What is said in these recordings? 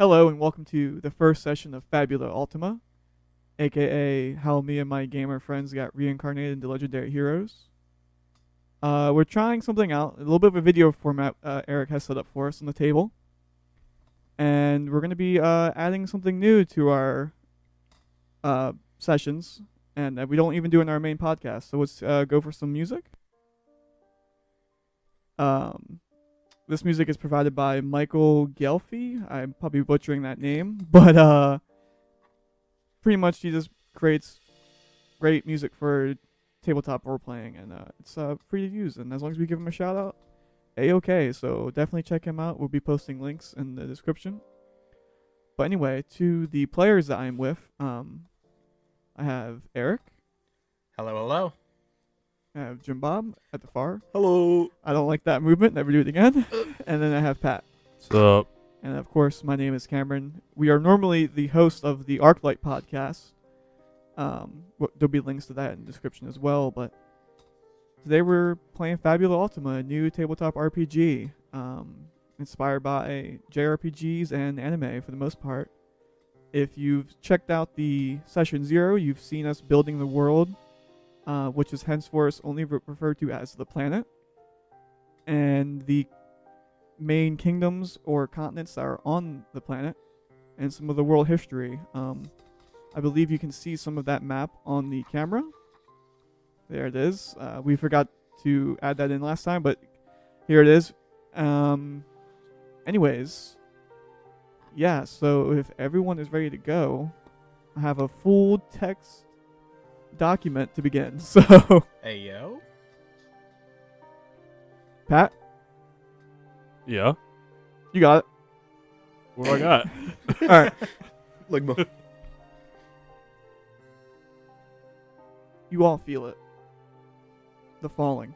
Hello and welcome to the first session of Fabula Ultima, aka how me and my gamer friends got reincarnated into legendary heroes. Uh, we're trying something out, a little bit of a video format uh, Erik has set up for us on the table. And we're going to be uh, adding something new to our uh, sessions, and uh, we don't even do in our main podcast. So let's uh, go for some music. Um, this music is provided by Michael Ghelfi. I'm probably butchering that name, but uh, pretty much he just creates great music for tabletop role playing, and uh, it's uh, free to use. And as long as we give him a shout out, a okay. So definitely check him out. We'll be posting links in the description. But anyway, to the players that I'm with, um, I have Erik, Hello, hello. I have Jim Bob at the far. Hello. I don't like that movement. Never do it again. and then I have Pat. What's up? And of course, my name is Cameron. We are normally the host of the Arclight podcast. Um, wh- there'll be links to that in the description as well. But today we're playing Fabula Ultima, a new tabletop RPG, um, inspired by JRPGs and anime for the most part. If you've checked out the session zero, you've seen us building the world, uh, which is henceforth only re- referred to as the planet, and the main kingdoms or continents that are on the planet and some of the world history. Um, I believe you can see some of that map on the camera. There it is. Uh, we forgot to add that in last time, but here it is. Um, anyways, yeah, so if everyone is ready to go, I have a full text document to begin. So, Hey, yo. Pat, Yeah. you got it. What do I got? All right. Ligma. You all feel it. The falling.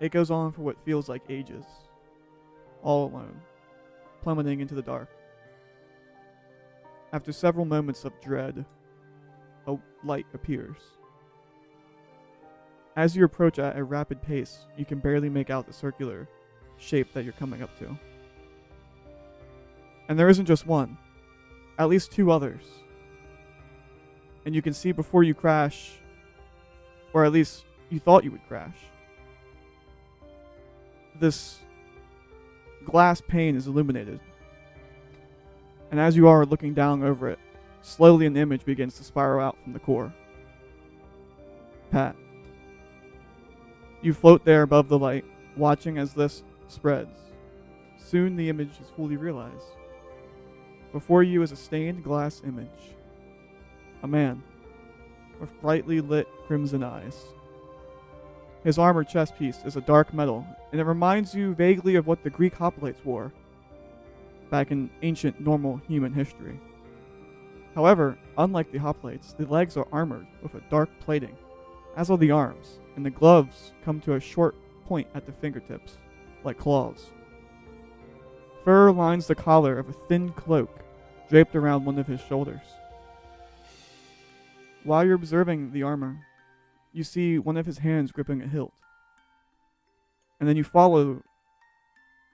It goes on for what feels like ages. All alone, plummeting into the dark. After several moments of dread, a light appears. As you approach at a rapid pace, you can barely make out the circular shape that you're coming up to. And there isn't just one, at least two others. And you can see before you crash or at least you thought you would crash. This glass pane is illuminated. And as you are looking down over it, slowly an image begins to spiral out from the core. Pat. You float there above the light, watching as this spreads. Soon the image is fully realized. Before you is a stained glass image. A man with brightly lit crimson eyes. His armor chest piece is a dark metal, and it reminds you vaguely of what the Greek hoplites wore back in ancient normal human history. However, unlike the hoplites, the legs are armored with a dark plating, as are the arms, and the gloves come to a short point at the fingertips, like claws. Fur lines the collar of a thin cloak draped around one of his shoulders. While you're observing the armor, you see one of his hands gripping a hilt. And then you follow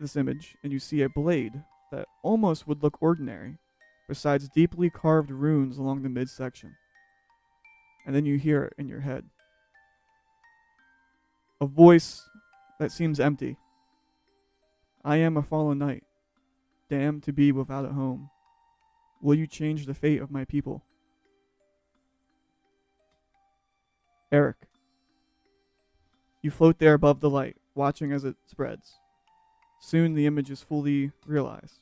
this image and you see a blade that almost would look ordinary, besides deeply carved runes along the midsection. And then you hear it in your head a voice that seems empty. I am a fallen knight, damned to be without a home. Will you change the fate of my people? Erik. You float there above the light, watching as it spreads. Soon the image is fully realized.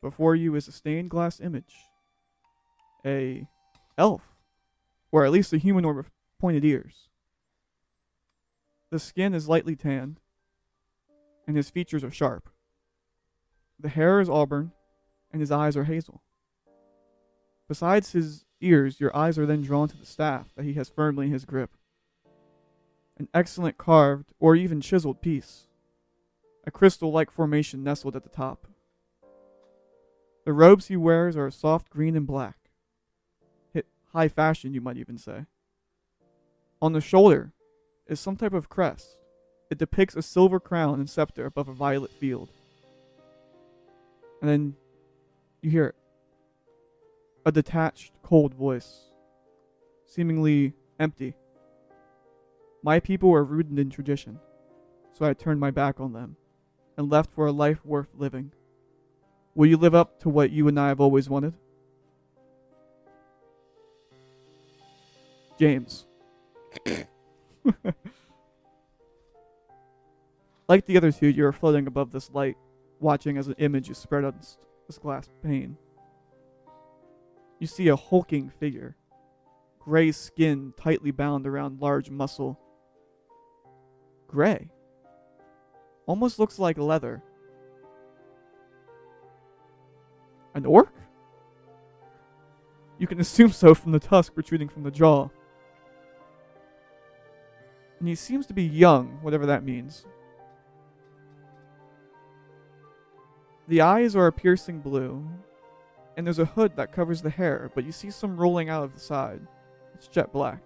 Before you is a stained glass image. A elf, or at least a humanoid with pointed ears. The skin is lightly tanned, and his features are sharp. The hair is auburn, and his eyes are hazel. Besides his ears, your eyes are then drawn to the staff that he has firmly in his grip. An excellent carved or even chiseled piece. A crystal like formation nestled at the top. The robes he wears are soft green and black. High fashion, you might even say. On the shoulder is some type of crest. It depicts a silver crown and scepter above a violet field. And then You hear it. A detached, cold voice, seemingly empty. My people are rooted in tradition, so I turned my back on them and left for a life worth living. Will you live up to what you and I have always wanted? James. like the other two, you are floating above this light, watching as an image is spread on this, glass pane. You see a hulking figure, gray skin tightly bound around large muscle. Gray. Almost looks like leather. An orc? You can assume so from the tusk protruding from the jaw. And he seems to be young, whatever that means. The eyes are a piercing blue, and there's a hood that covers the hair, but you see some rolling out of the side. It's jet black.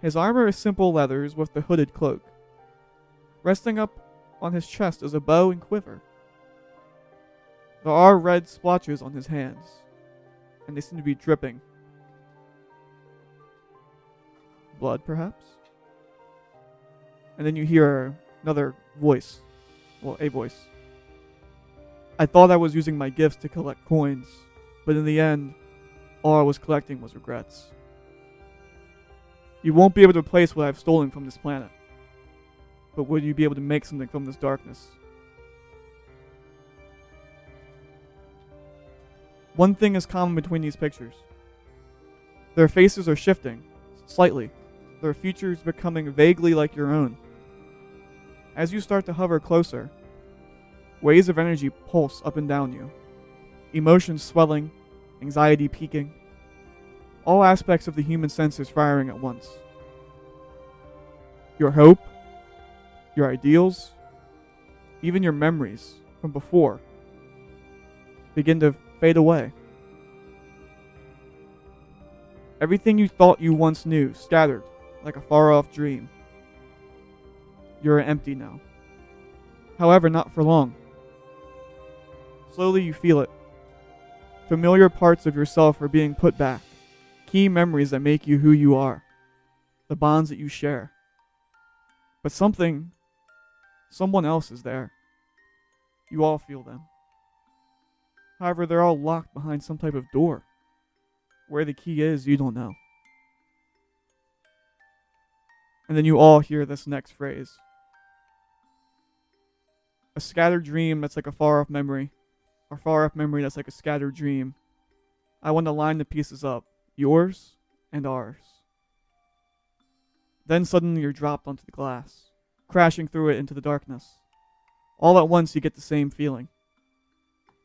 His armor is simple leathers with the hooded cloak. Resting up on his chest is a bow and quiver. There are red splotches on his hands, and they seem to be dripping. Blood, perhaps? And then you hear another voice. Well, a voice. I thought I was using my gifts to collect coins, but in the end, all I was collecting was regrets. You won't be able to replace what I've stolen from this planet. But will you be able to make something from this darkness? One thing is common between these pictures. Their faces are shifting, slightly, their features becoming vaguely like your own. As you start to hover closer, waves of energy pulse up and down you, emotions swelling, anxiety peaking, all aspects of the human senses firing at once. Your hope, your ideals, even your memories from before begin to fade away. Everything you thought you once knew scattered like a far off dream. You're empty now. However, not for long. Slowly you feel it. Familiar parts of yourself are being put back. Key memories that make you who you are. The bonds that you share. But something, someone else is there. You all feel them. However, they're all locked behind some type of door. Where the key is, you don't know. And then you all hear this next phrase A scattered dream that's like a far off memory, or far off memory that's like a scattered dream. I want to line the pieces up yours and ours. Then suddenly you're dropped onto the glass, crashing through it into the darkness. All at once, you get the same feeling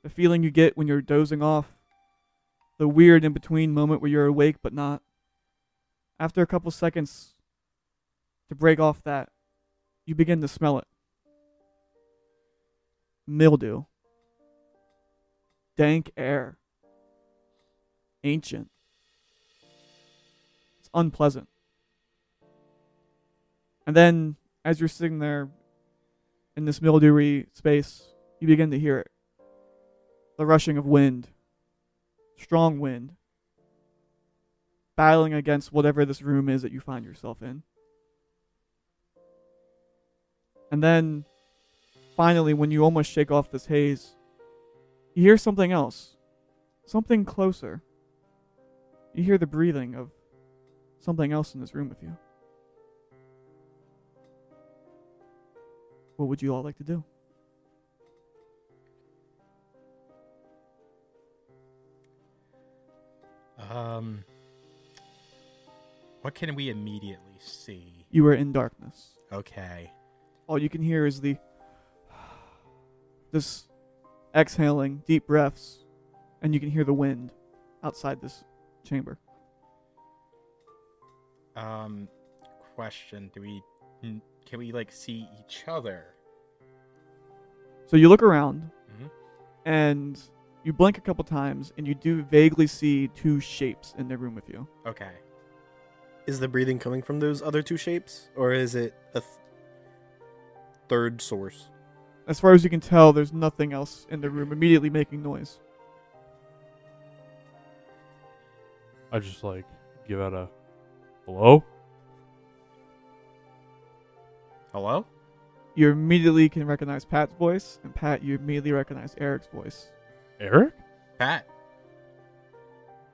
the feeling you get when you're dozing off, the weird in between moment where you're awake but not. After a couple seconds to break off that, you begin to smell it. Mildew, dank air, ancient. It's unpleasant. And then, as you're sitting there in this mildewy space, you begin to hear it the rushing of wind, strong wind, battling against whatever this room is that you find yourself in. And then, finally, when you almost shake off this haze, you hear something else, something closer. You hear the breathing of something else in this room with you. What would you all like to do? Um, what can we immediately see? You are in darkness. Okay. All you can hear is the this exhaling deep breaths, and you can hear the wind outside this chamber. Um, question: Do we can we like see each other? So you look around, Mhm. and you blink a couple times, and you do vaguely see two shapes in the room with you. Okay. Is the breathing coming from those other two shapes, or is it a th- third source? As far as you can tell, there's nothing else in the room immediately making noise. I just like give out a hello. Hello? You immediately can recognize Pat's voice, and Pat, you immediately recognize Erik's voice. Erik, Pat,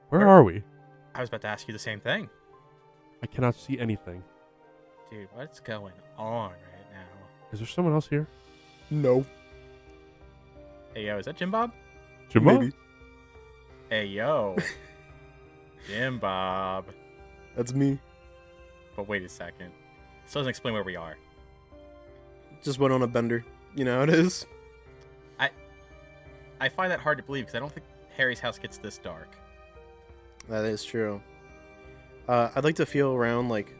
where Where- are we? I was about to ask you the same thing. I cannot see anything. Dude, what's going on right now? Is there someone else here? no. Hey, yo, is that Jim Bob? Jim Maybe. Hey, yo. Jim Bob. That's me. But wait a second. This doesn't explain where we are. Just went on a bender. You know how it is. I find that hard to believe because I don't think Harry's house gets this dark. That is true. Uh, I'd like to feel around, like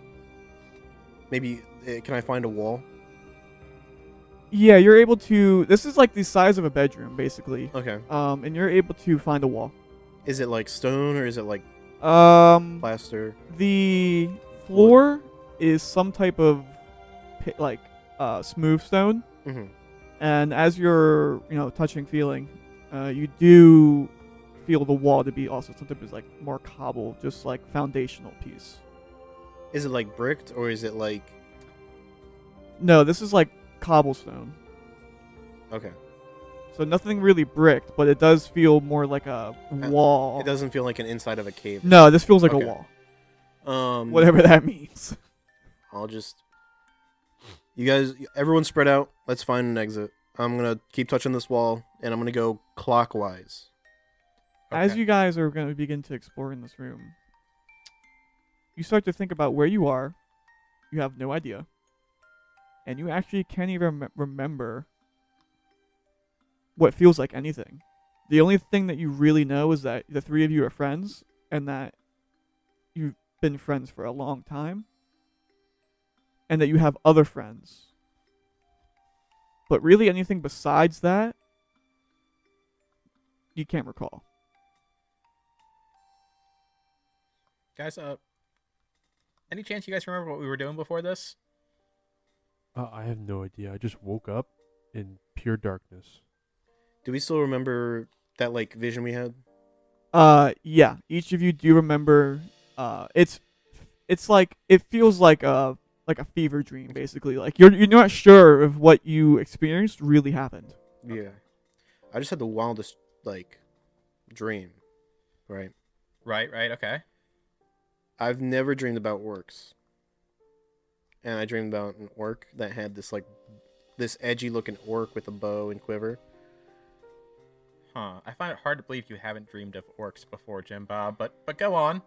maybe uh, can I find a wall? Yeah, you're able to. This is like the size of a bedroom, basically. Okay. Um, and you're able to find a wall. Is it like stone or is it like Um, plaster? the floor is some type of like uh, smooth stone, hmm and as you're you know touching, feeling, uh, you do feel the wall to be also some type like more cobble, just like foundational piece. Is it like bricked or is it like No, this is like cobblestone. okay? So nothing really bricked, but it does feel more like a wall. It doesn't feel like an inside of a cave. No, this feels like Okay. a wall. Um, Whatever that means. I'll just. You guys, everyone spread out. Let's find an exit. I'm gonna keep touching this wall, and I'm gonna go clockwise. As you guys are going to begin to explore in this room, you start to think about where you are. You have no idea. And you actually can't even rem- remember what feels like anything. The only thing that you really know is that the three of you are friends and that you've been friends for a long time and that you have other friends. But really, anything besides that, you can't recall. Guys, uh, any chance you guys remember what we were doing before this? Uh, I have no idea. I just woke up in pure darkness. Do we still remember that like vision we had? Uh, yeah. Each of you do remember. Uh, it's it's like it feels like a like a fever dream, basically. Like you're you're not sure if what you experienced really happened. Yeah. I just had the wildest like dream. Right. Right, right, okay. I've never dreamed about orcs. And I dreamed about an orc that had this like this edgy looking orc with a bow and quiver. Huh. I find it hard to believe you haven't dreamed of orcs before, Jim Bob, but but go on.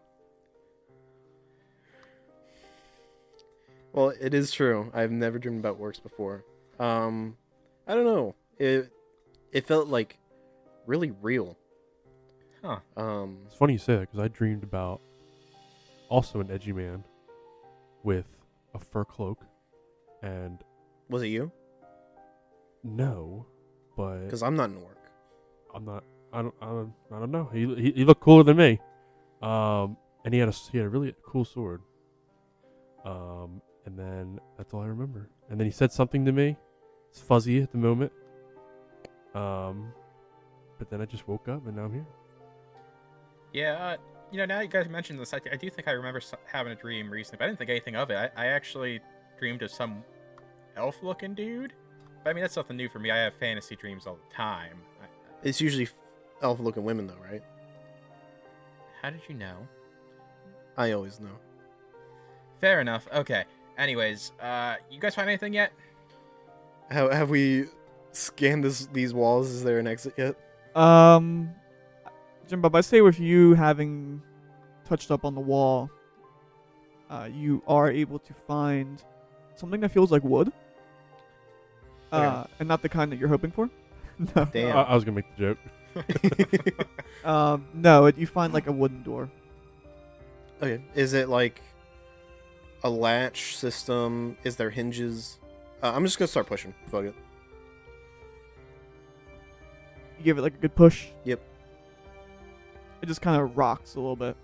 Well, it is true. I've never dreamed about orcs before. Um I don't know. It it felt like really real. Huh. Um It's funny you say that because I dreamed about also an edgy man with a fur cloak and was it you? no, but Cuz I'm not an orc. I'm not. I don't. I don't. I don't know. He, he he looked cooler than me. Um, and he had a s- he had a really cool sword. Um, and then that's all I remember. And then he said something to me. It's fuzzy at the moment. Um, but then I just woke up and now I'm here. Yeah, uh, you know, now you guys mentioned this, I, I do think I remember having a dream recently, but I didn't think anything of it. I, I actually dreamed of some elf-looking dude. But I mean, that's nothing new for me. I have fantasy dreams all the time. It's usually elf looking women though, right? how did you know? I always know. Fair enough. Okay. Anyways, uh, you guys find anything yet? Have have we scanned this these walls? Is there an exit yet? Um, Jim Bob, I say with you having touched up on the wall, uh, you are able to find something that feels like wood. Uh, and not the kind that you're hoping for. no. Damn. I, I was gonna make the joke. Um, no, it, you find like a wooden door. Okay. Is it like a latch system? Is there hinges? Uh, I'm just gonna start pushing. Fuck it. You give it like a good push. Yep. It just kind of rocks a little bit.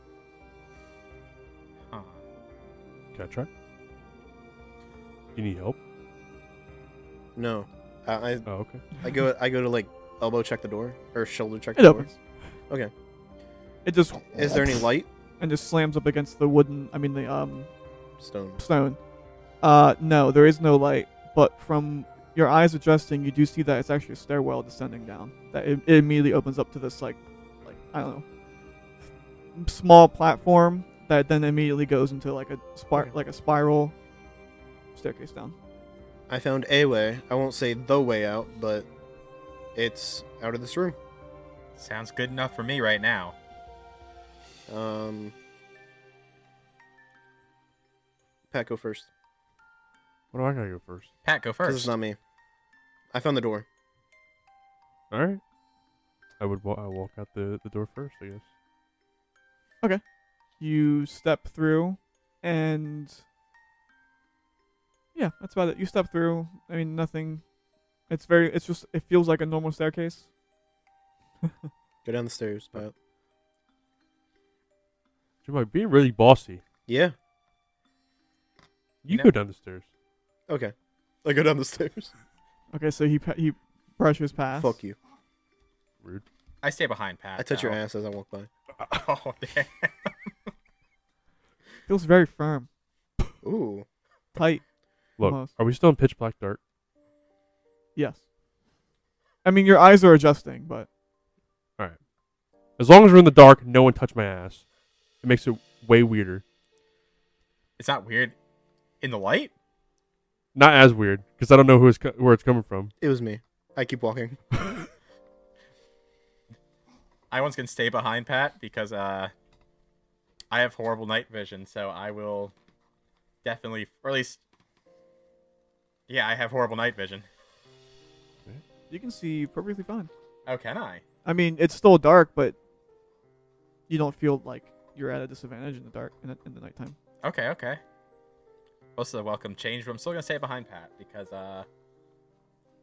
Huh. Can I try? You need help? No. Uh, I Oh, okay. I go I go to like elbow check the door or shoulder check It the door. opens. Okay. It just. Is there any light? and just slams up against the wooden. I mean the um Stone. stone. Uh, no, there is no light. But from your eyes adjusting, you do see that it's actually a stairwell descending down. That it, it immediately opens up to this like, like I don't know, small platform that then immediately goes into like a spir- Okay. like a spiral staircase down. I found a way. I won't say the way out, but it's out of this room. Sounds good enough for me right now. Um, Pat, go first. What do I gotta go first? Pat, go first. it's not me. I found the door. All right. I would wa- I walk out the, the door first, I guess. Okay. You step through, and yeah, that's about it. You step through. I mean, nothing. It's very. It's just. It feels like a normal staircase. Go down the stairs, Pat. Jimmy, being really bossy. Yeah. You No. go down the stairs. Okay. I go down the stairs. Okay, so he pa- he brushes past. Fuck you. Rude. I stay behind Pat. I touch your ass as I walk by. Oh damn. Feels very firm, Ooh. tight. Look, Almost. are we still in pitch black dark? Yes. I mean, your eyes are adjusting, but All right. As long as we're in the dark, no one touch my ass. It makes it way weirder. It's not weird in the light. Not as weird because I don't know who it's co- where it's coming from. It was me. I keep walking. I once can stay behind Pat because uh, I have horrible night vision, so I will definitely, or at least, yeah, I have horrible night vision. you can see perfectly fine. Oh, can I? I mean, it's still dark, but you don't feel like you're at a disadvantage in the dark in the, in the nighttime. Okay, okay. Also, a welcome change, but I'm still gonna stay behind Pat because uh,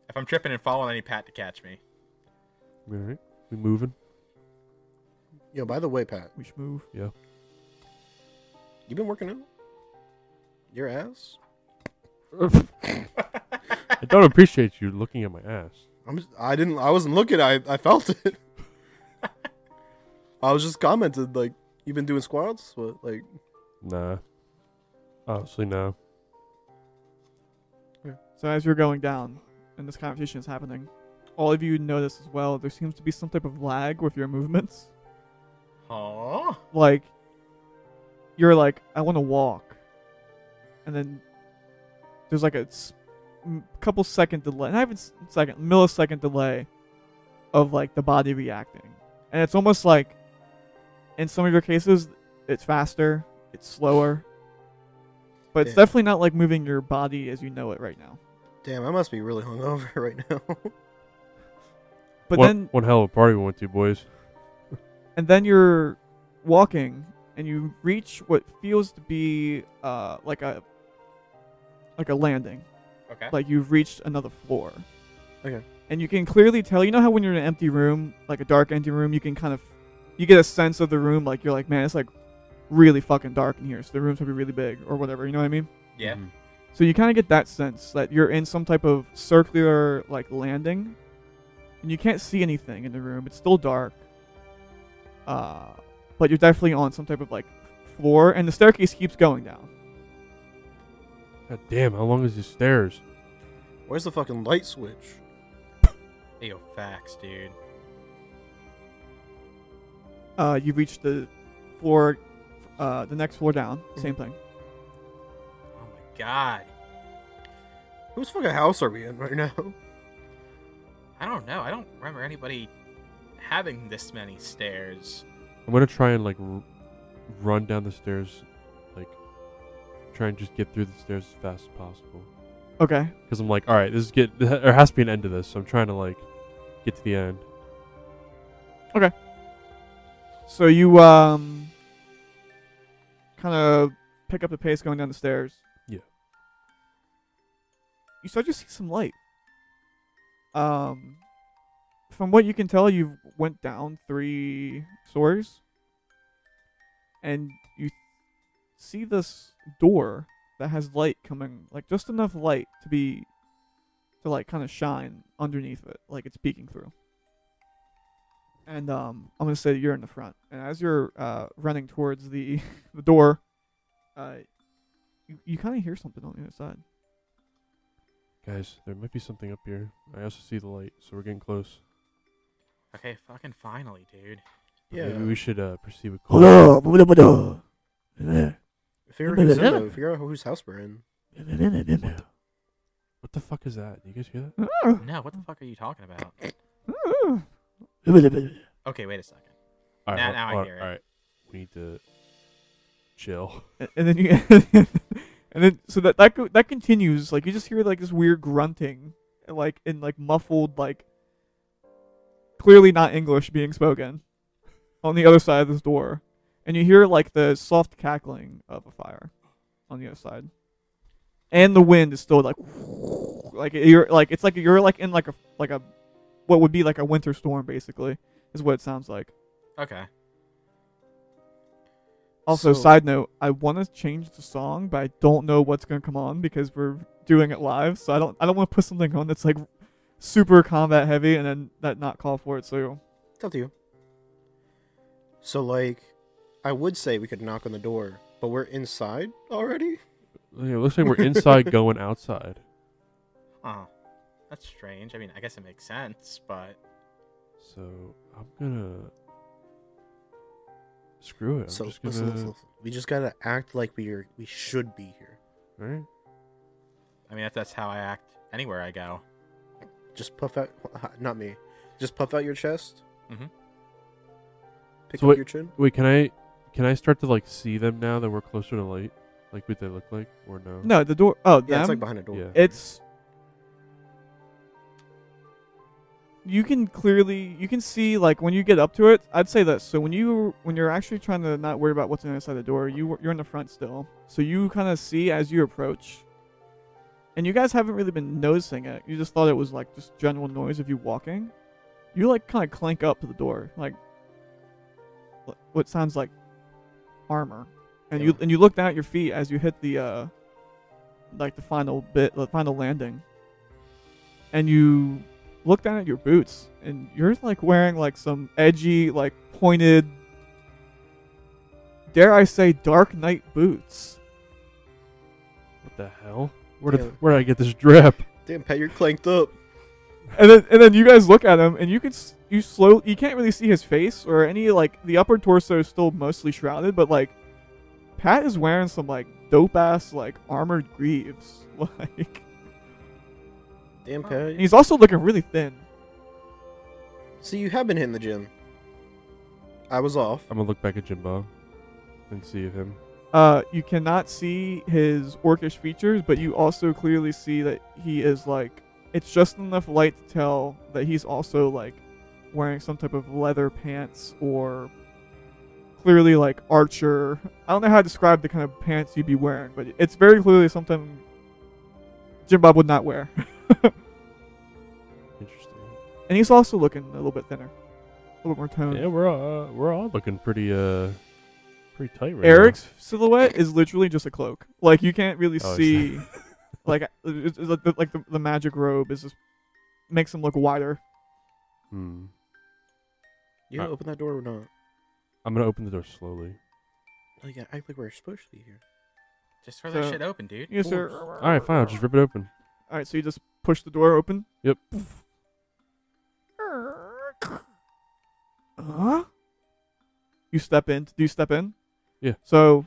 if I'm tripping and falling, I need Pat to catch me. All right, we moving. Yo, by the way, Pat, We should move. Yeah. You been working out? Your ass? I don't appreciate you looking at my ass. I'm. Just, I didn't. I wasn't looking. I. I felt it. I was just commented like you've been doing squats. What like? Nah. Honestly, no. So as you're going down and this conversation is happening, all of you notice as well. There seems to be some type of lag with your movements. Huh? Like you're like, I want to walk, and then there's like a s- m- couple second delay, not even s- second, millisecond delay of like the body reacting, and it's almost like in some of your cases it's faster, it's slower, but it's Yeah. definitely not like moving your body as you know it right now. Damn, I must be really hungover right now. But one, then one hell of a party we went to, boys. and then you're walking and you reach what feels to be uh like a like a landing Okay. like you've reached another floor Okay. and you can clearly tell you know how when you're in an empty room like a dark empty room you can kind of you get a sense of the room like you're like man it's like really fucking dark in here so the room's gonna be really big or whatever you know what i mean yeah. Mhm. so you kind of get that sense that you're in some type of circular like landing, and you can't see anything in the room. It's still dark, uh, but you're definitely on some type of like floor, and the staircase keeps going down. God damn, how long is these stairs? Where's the fucking light switch? Yo, facts, dude. Uh, you reach the floor, uh, the next floor down. Same thing. Oh my god. Whose fucking house are we in right now? I don't know. I don't remember anybody having this many stairs. I'm gonna try and like r- run down the stairs, like try and just get through the stairs as fast as possible. Okay. Because I'm like, all right, this is get. There has to be an end to this. So I'm trying to like get to the end. Okay. So you um kind of pick up the pace going down the stairs. Yeah. You start to see some light. Um from what you can tell you went down 3 stories and you see this door that has light coming like just enough light to be to like kind of shine underneath it like it's peeking through. And um, I'm gonna say you're in the front. And as you're uh, running towards the the door, uh, you, you kind of hear something on the other side. Guys, there might be something up here. I also see the light, so we're getting close. Okay, fucking finally, dude. Yeah. Maybe we should uh, proceed with caution. Hello. Figure out who's in though. Figure out whose house we're in. What the fuck is that? Do you guys hear that? No, what the fuck are you talking about? Okay, wait a second. All Now- hold- now I hold- hear it. All right, we need to chill. and and then you and then so that that that continues like you just hear like this weird grunting like in like muffled like clearly not english being spoken on the other side of this door and you hear like the soft cackling of a fire on the other side and the wind is still like like you're like it's like you're like in like a like a what would be like a winter storm basically is what it sounds like Okay. Also, So- side note, I want to change the song, but I don't know what's gonna come on because we're doing it live. So I don't, I don't want to put something on that's like super combat heavy and then that not call for it. So It's up to you. So like, I would say we could knock on the door, but we're inside already. Yeah, it looks like we're inside going outside. Oh, that's strange. I mean, I guess it makes sense, but So I'm gonna screw it. I'm so just gonna. listen, listen. we just gotta act like we are we should be here. Alright. I mean, if that's how I act anywhere I go. Just puff out, not me. Just puff out your chest. Mhm. Pick So up what- your chin. Wait, can I can I start to like see them now that we're closer to light? Like what they look like, or no? no, the door. Oh, Yeah, it's like behind a door. Yeah. It's you can clearly you can see like when you get up to it. I'd say this. So when you when you're actually trying to not worry about what's on the other side of the door, you you're in the front still. So you kind of see as you approach. And you guys haven't really been noticing it. You just thought it was like just general noise of you walking. You like kind of clank up to the door, like what sounds like armor. And you and you look down at your feet as you hit the uh like the final bit, the final landing. And you look down at your boots, and you're like wearing like some edgy, like pointed, dare I say, Dark Knight boots. What the hell? Where did where did I get this drip? Damn, Pat, you're clanked up. And then and then you guys look at him, and you can you slow you can't really see his face or any like the upper torso is still mostly shrouded, but like Pat is wearing some like dope ass like armored greaves, like. Damn, Pat. And he's also looking really thin. See, you have been hitting the gym. I was off. I'm gonna look back at Jimbo and see him. Uh, you cannot see his orcish features, but you also clearly see that he is like it's just enough light to tell that he's also like wearing some type of leather pants or clearly like archer. I don't know how to describe the kind of pants you'd be wearing, but it's very clearly something Jim Bob would not wear. Interesting. and he's also looking a little bit thinner, a little bit more toned. Yeah, we're all, uh, we're all looking pretty uh pretty tight right Erik's silhouette is literally just a cloak. Like you can't really Oh, it's- see. like it's, it's like the, like the, the magic robe is just makes him look wider. Hmm. You gonna Uh, open that door or not? I'm gonna open the door slowly. Oh, yeah, act like we're supposed to be here. Just throw that shit open, dude. Yes, sir. All right, fine. I'll just rip it open. All right, so you just push the door open. Yep. Huh? You step in. Do you step in? Yeah. So,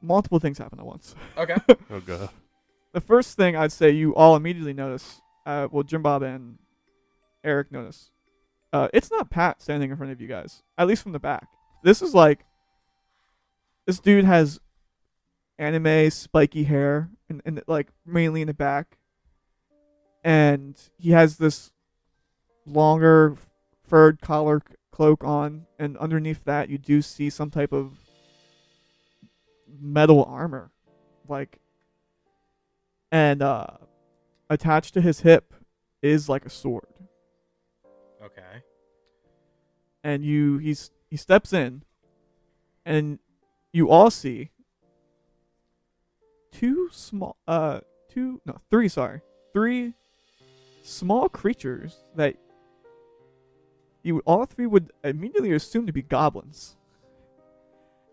multiple things happen at once. Okay. Oh god. The first thing I'd say you all immediately notice, uh, well, Jim Bob and Erik notice, uh, it's not Pat standing in front of you guys, at least from the back. This is like, this dude has anime spiky hair, and, and like mainly in the back, and he has this longer furred collar cloak on, and underneath that you do see some type of metal armor, like and uh attached to his hip is like a sword Okay. and you he's he steps in and you all see two small uh two no three sorry three small creatures that you all three would immediately assume to be goblins.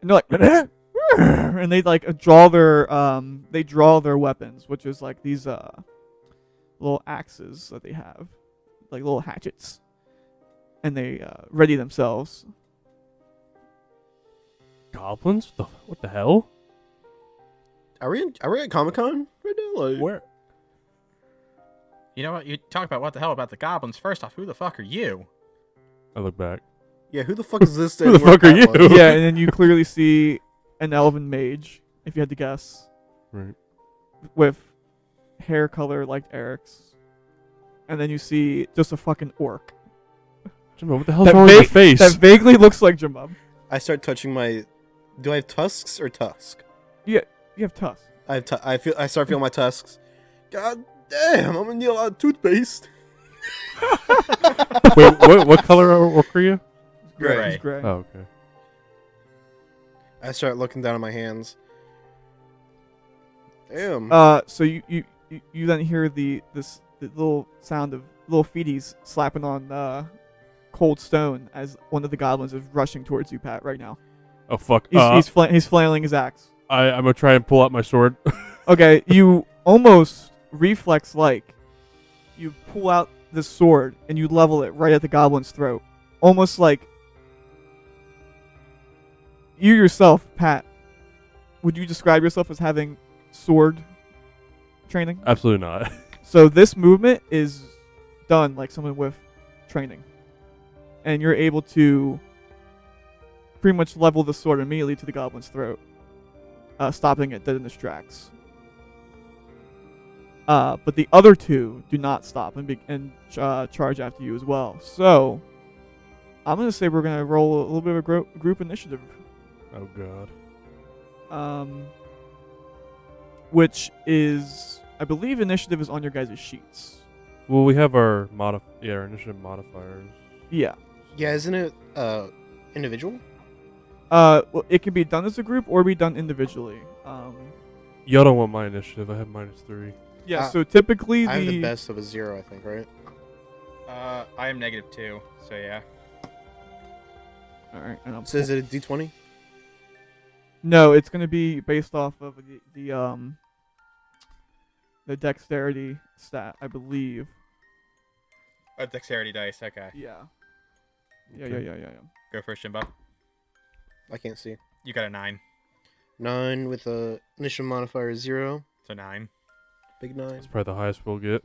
And they're like, and they like draw their um they draw their weapons, which is like these uh little axes that they have, like little hatchets, and they uh, ready themselves. Goblins? The, what the hell? Are we in, are we at Comic Con right now? Like, Where? You know what? You talk about what the hell about the goblins. First off, who the fuck are you? I look back. yeah, who the fuck is this? Who the fuck are you? was? yeah, and then you clearly see an elven mage, if you had to guess. Right. with hair color like Erik's, and then you see just a fucking orc Jimbo, what the hell's That wrong with your face? that vaguely looks like Jumub. I start touching my. Do I have tusks or tusk? Yeah, you have tusks. I have. Tu- I feel. I start feeling my tusks. God damn! I'm gonna need a lot of toothpaste. Wait, what, what color are, orc are you? Gray. He's gray. Oh, okay. I start looking down at my hands. Damn. Uh, so you, you you you then hear the this the little sound of little feeties slapping on uh cold stone as one of the goblins is rushing towards you, Pat, right now. Oh fuck. He's Uh, he's, fla- he's flailing his axe. I I'm gonna try and pull out my sword. Okay, you almost reflex like you pull out the sword and you level it right at the goblin's throat. Almost like you yourself, Pat. Would you describe yourself as having sword training? Absolutely not. So this movement is done like someone with training. And you're able to pretty much level the sword immediately to the goblin's throat, uh, stopping it dead in its tracks. Uh, but the other two do not stop and, be- and uh, charge after you as well. So I'm going to say we're going to roll a little bit of a gro- group initiative Oh god. um, which is, I believe, initiative is on your guys' sheets. Well, we have our modif yeah, our initiative modifiers. Yeah. yeah, isn't it uh individual? Uh, well, it can be done as a group or be done individually. Um, Y'all don't want my initiative. I have minus three. Yeah. Uh, so typically I have the the best of a zero, I think, right? Uh, I am negative two, so yeah. all right. And I'll So is it a D twenty? no, it's going to be based off of the, the um the dexterity stat, I believe. A dexterity dice. Okay. Yeah. Yeah, yeah, yeah, yeah, yeah. Go first, Jimbo. I can't see. You got a nine. Nine with a initial modifier zero. So nine. Big nine. That's probably the highest we'll get.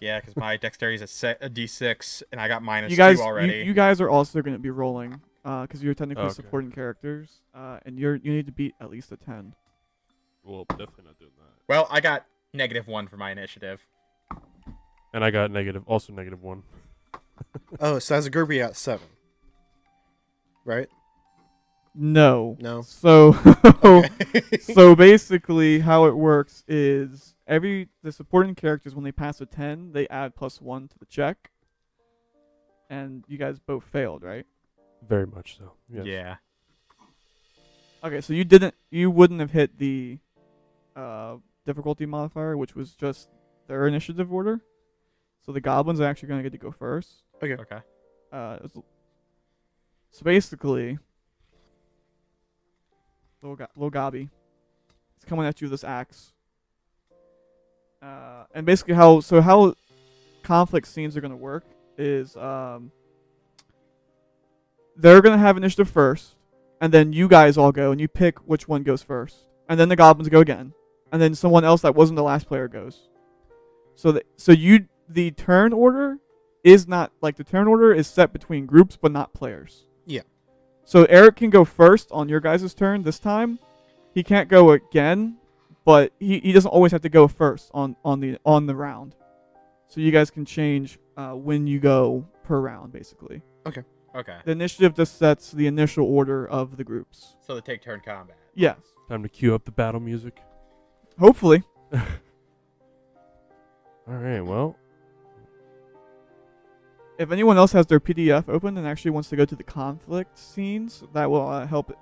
Yeah, because my dexterity is a, se- a d6, and I got minus You guys, two you, already. you guys are also going to be rolling, uh, because you're technically Okay. supporting characters, uh, and you're you need to beat at least a ten. Well, definitely not doing that. Well, I got negative one for my initiative. And I got negative, also negative one. Oh, so as a group we got seven. Right? No. No. So Okay. so basically how it works is every the supporting characters when they pass a 10 they add plus 1 to the check and you guys both failed right Very much so. Yes. Yeah. okay so you didn't you wouldn't have hit the uh difficulty modifier which was just their initiative order so the goblins are actually going to get to go first Okay. uh it's- so basically little, go- little gobby is coming at you with this axe uh and basically how so how conflict scenes are going to work is um they're going to have initiative first and then you guys all go and you pick which one goes first and then the goblins go again and then someone else that wasn't the last player goes so that so you the turn order is not like the turn order is set between groups but not players. Yeah. So Erik can go first on your guys' turn this time. He can't go again, but he, he doesn't always have to go first on, on the on the round. So you guys can change uh, when you go per round basically. Okay. Okay. The initiative just sets the initial order of the groups. So they take turn combat. Yes. Time to cue up the battle music. Hopefully. All right. Well, If anyone else has their PDF open and actually wants to go to the conflict scenes, that will uh, help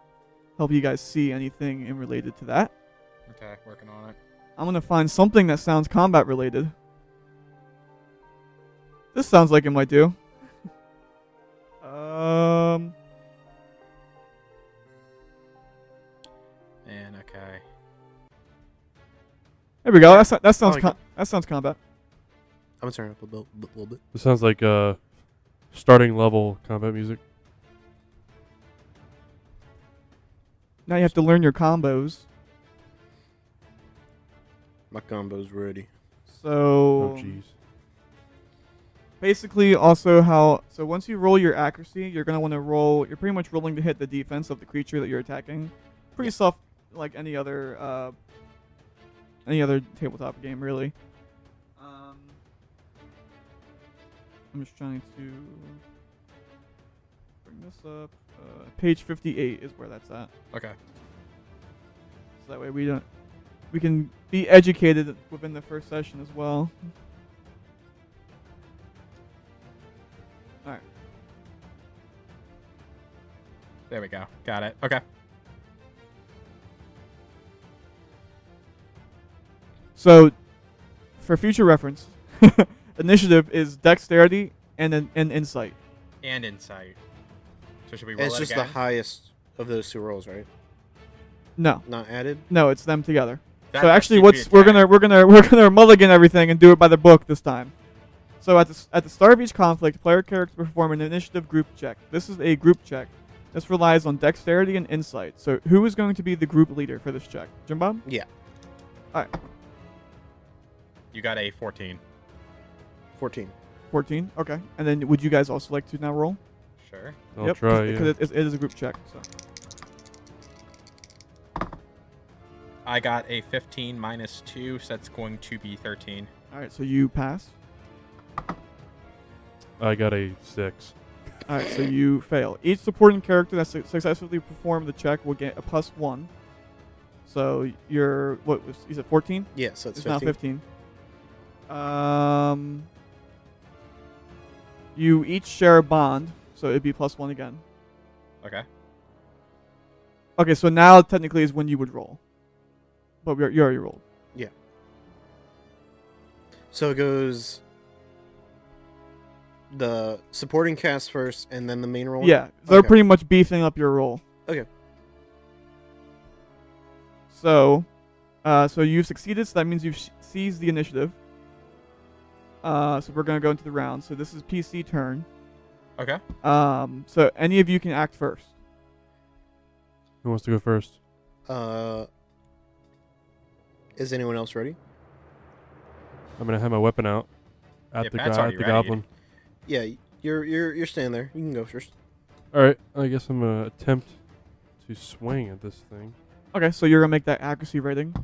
help you guys see anything in related to that. Okay, working on it. I'm gonna find something that sounds combat related. This sounds like it might do. Um. And okay. There we go. That's, that sounds Oh, com- that sounds combat. I'm gonna turn it up a little, little bit. This sounds like uh, starting level combat music. Now you have to learn your combos. My combo's ready. So Oh jeez. basically, also how so once you roll your accuracy, you're gonna want to roll. You're pretty much rolling to hit the defense of the creature that you're attacking. Pretty soft, like any other uh, any other tabletop game, really. Um, I'm just trying to bring this up. Uh, page 58 is where that's at. Okay. So that way we don't we can be educated within the first session as well. All right. There we go. Got it. Okay. So, for future reference, initiative is dexterity and an and insight. And insight. So should we roll it's just again? the highest of those two rolls, right? No, Not added. no, it's them together. That so actually, what's we're gonna we're gonna we're gonna mulligan everything and do it by the book this time. So at the at the start of each conflict, player characters perform an initiative group check. This is a group check. This relies on dexterity and insight. So who is going to be the group leader for this check? Jim Bob? Yeah. All right, You got a 14. 14. 14. Okay. And then would you guys also like to now roll? Sure. I'll yep, try. because yeah. it, it is a group check. So I got a 15 minus 2, so that's going to be 13. all right, so you pass. I got a six. All right, so you fail. Each supporting character that su- successfully performed the check will get a plus one. So you're what was is it 14? Yeah, so it's, It's 15. now 15. Um, you each share a bond, so it'd be plus one again. Okay. Okay, so now technically is when you would roll. But we you already rolled. Yeah. So it goes the supporting cast first, and then the main role. Yeah, they're Okay. pretty much beefing up your roll. Okay. So, uh, so you've succeeded. So that means you've seized the initiative. Uh, so we're gonna go into the round. So this is PC turn. Okay. Um, so any of you can act first. Who wants to go first? Uh, is anyone else ready? I'm gonna have my weapon out at Yeah, the Pat's guy, at the ready. goblin. Yeah, you're you're you're standing there. You can go first. All right, I guess I'm gonna attempt to swing at this thing. Okay, so you're gonna make that accuracy rating.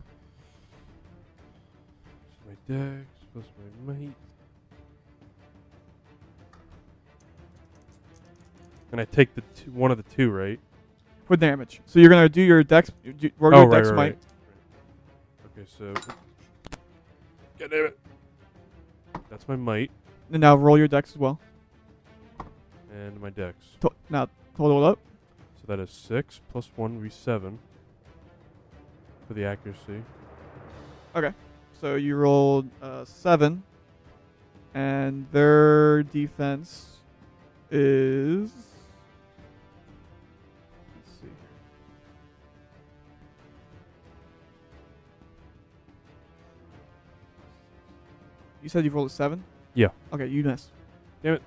My dex plus my might. And I take the two, one of the two, right? for damage. So you're gonna do your dex, you- you- roll oh, your right, dex right, might. right. Okay, so. God damn it. That's my might And now roll your dex as well. and my dex. To- now total up. So that is six plus one would be seven for the accuracy. Okay. So you rolled uh, seven, and their defense is. You said you rolled a seven. Yeah. Okay, you missed. Damn it.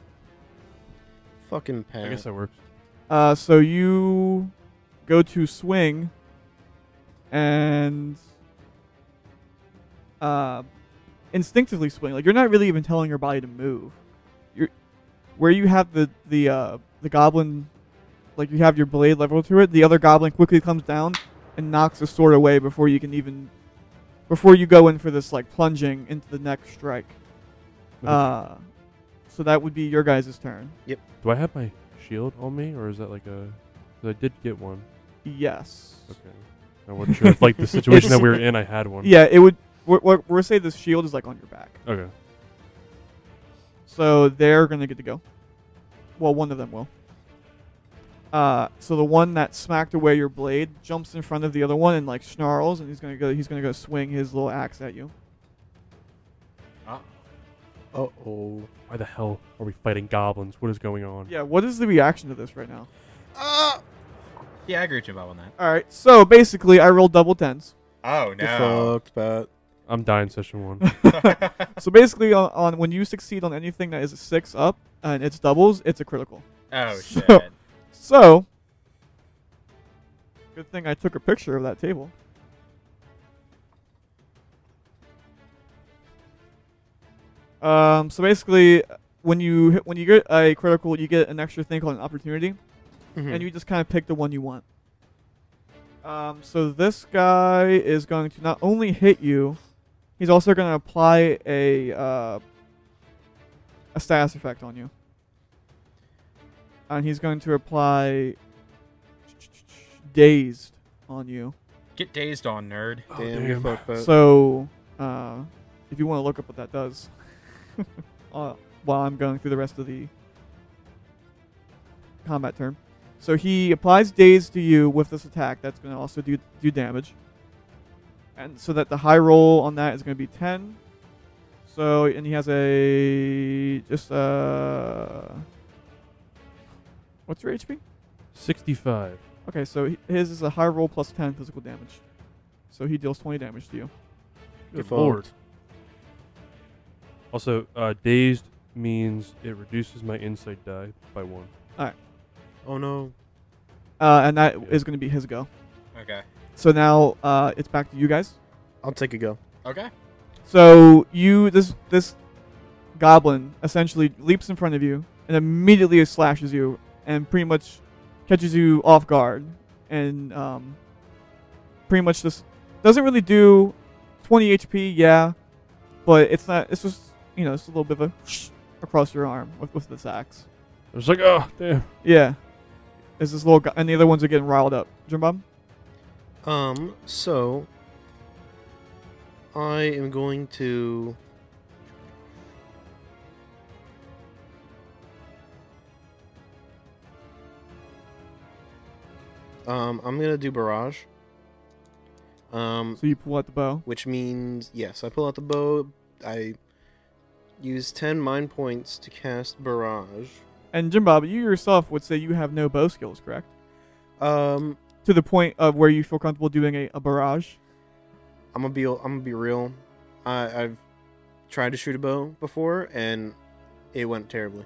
Fucking Pat. I guess that works. Uh, so you go to swing, and uh, instinctively swing. Like you're not really even telling your body to move. You're where you have the the uh, the goblin, like you have your blade level to it. The other goblin quickly comes down and knocks the sword away before you can even before you go in for this like plunging into the next strike. Uh, so that would be your guys' turn. Yep. Do I have my shield on me, or is that like a? 'cause I did get one. Yes. Okay. I wasn't sure if like the situation that we were in, I had one. Yeah, it would. We're, we're, we're say the shield is like on your back, Okay. so they're gonna get to go. Well, one of them will. Uh, so the one that smacked away your blade jumps in front of the other one and like snarls, and he's gonna go. He's gonna go swing his little axe at you. Ah. Uh oh. Why the hell are we fighting goblins? What is going on? Yeah, what is the reaction to this right now? Ah! Yeah, I agree with you Bob on that. All right, so basically, I rolled double tens. Oh no. fucked, Pat. I'm dying session one. So basically, on, on when you succeed on anything that is a six up and it's doubles, it's a critical. oh So- shit. So, good thing I took a picture of that table. Um, so basically, when you hit, when you get a critical, you get an extra thing called an opportunity, Mhm. and you just kind of pick the one you want. Um, so this guy is going to not only hit you, he's also going to apply a uh, a status effect on you, and he's going to apply dazed on you. Get dazed on, nerd. Oh, Damn, you're fucked, Pat. So, uh, if you want to look up what that does, uh, while I'm going through the rest of the combat term. So he applies daze to you with this attack. That's going to also do do damage. And so that the high roll on that is going to be 10. So and he has a just uh What's your HP? 65. Okay, so he- his is a high roll plus 10 physical damage. So he deals 20 damage to you. Good fucked. lord. Also, uh, dazed means it reduces my insight die by one. Alright. Oh no. Uh, and that is Yeah. going to be his go. Okay. So now uh, it's back to you guys. I'll take a go. Okay. So you this this goblin essentially leaps in front of you and immediately slashes you and pretty much catches you off guard and um, pretty much just doesn't really do 20 HP, yeah, but it's not. It's just you know it's a little bit of a across your arm with with this axe. It's like, oh, damn. Yeah, it's this little guy, and the other ones are getting riled up. Jim Bob? Um, so I am going to Um, I'm gonna do barrage. Um, So you pull out the bow. which means yes, I pull out the bow. I use ten mind points to cast barrage. And Jim Bob, you yourself would say you have no bow skills, correct? Um, To the point of where you feel comfortable doing a, a barrage. I'm gonna be I'm gonna be real. I, I've tried to shoot a bow before and it went terribly.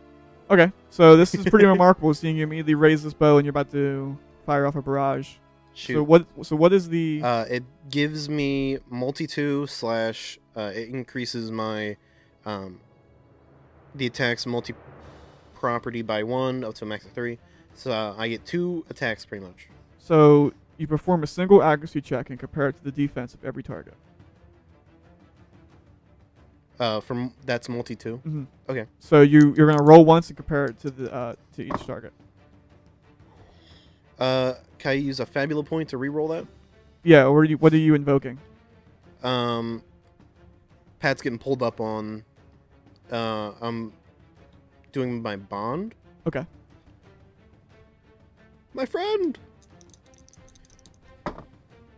Okay, so this is pretty remarkable seeing you immediately raise this bow and you're about to fire off a barrage. Shoot. So what? So what is the? Uh, it gives me multi two slash. Uh, it increases my, um, the attacks multi property by one up to a max of three. So uh, I get two attacks pretty much. so you perform a single accuracy check and compare it to the defense of every target. Uh, from that's multi two. hmm Okay. So you you're gonna roll once and compare it to the uh, to each target. Uh, can I use a fabula point to re-roll that? Yeah. Or you, what are you invoking? Um, Pat's getting pulled up on. Uh, I'm doing my bond. Okay. My friend.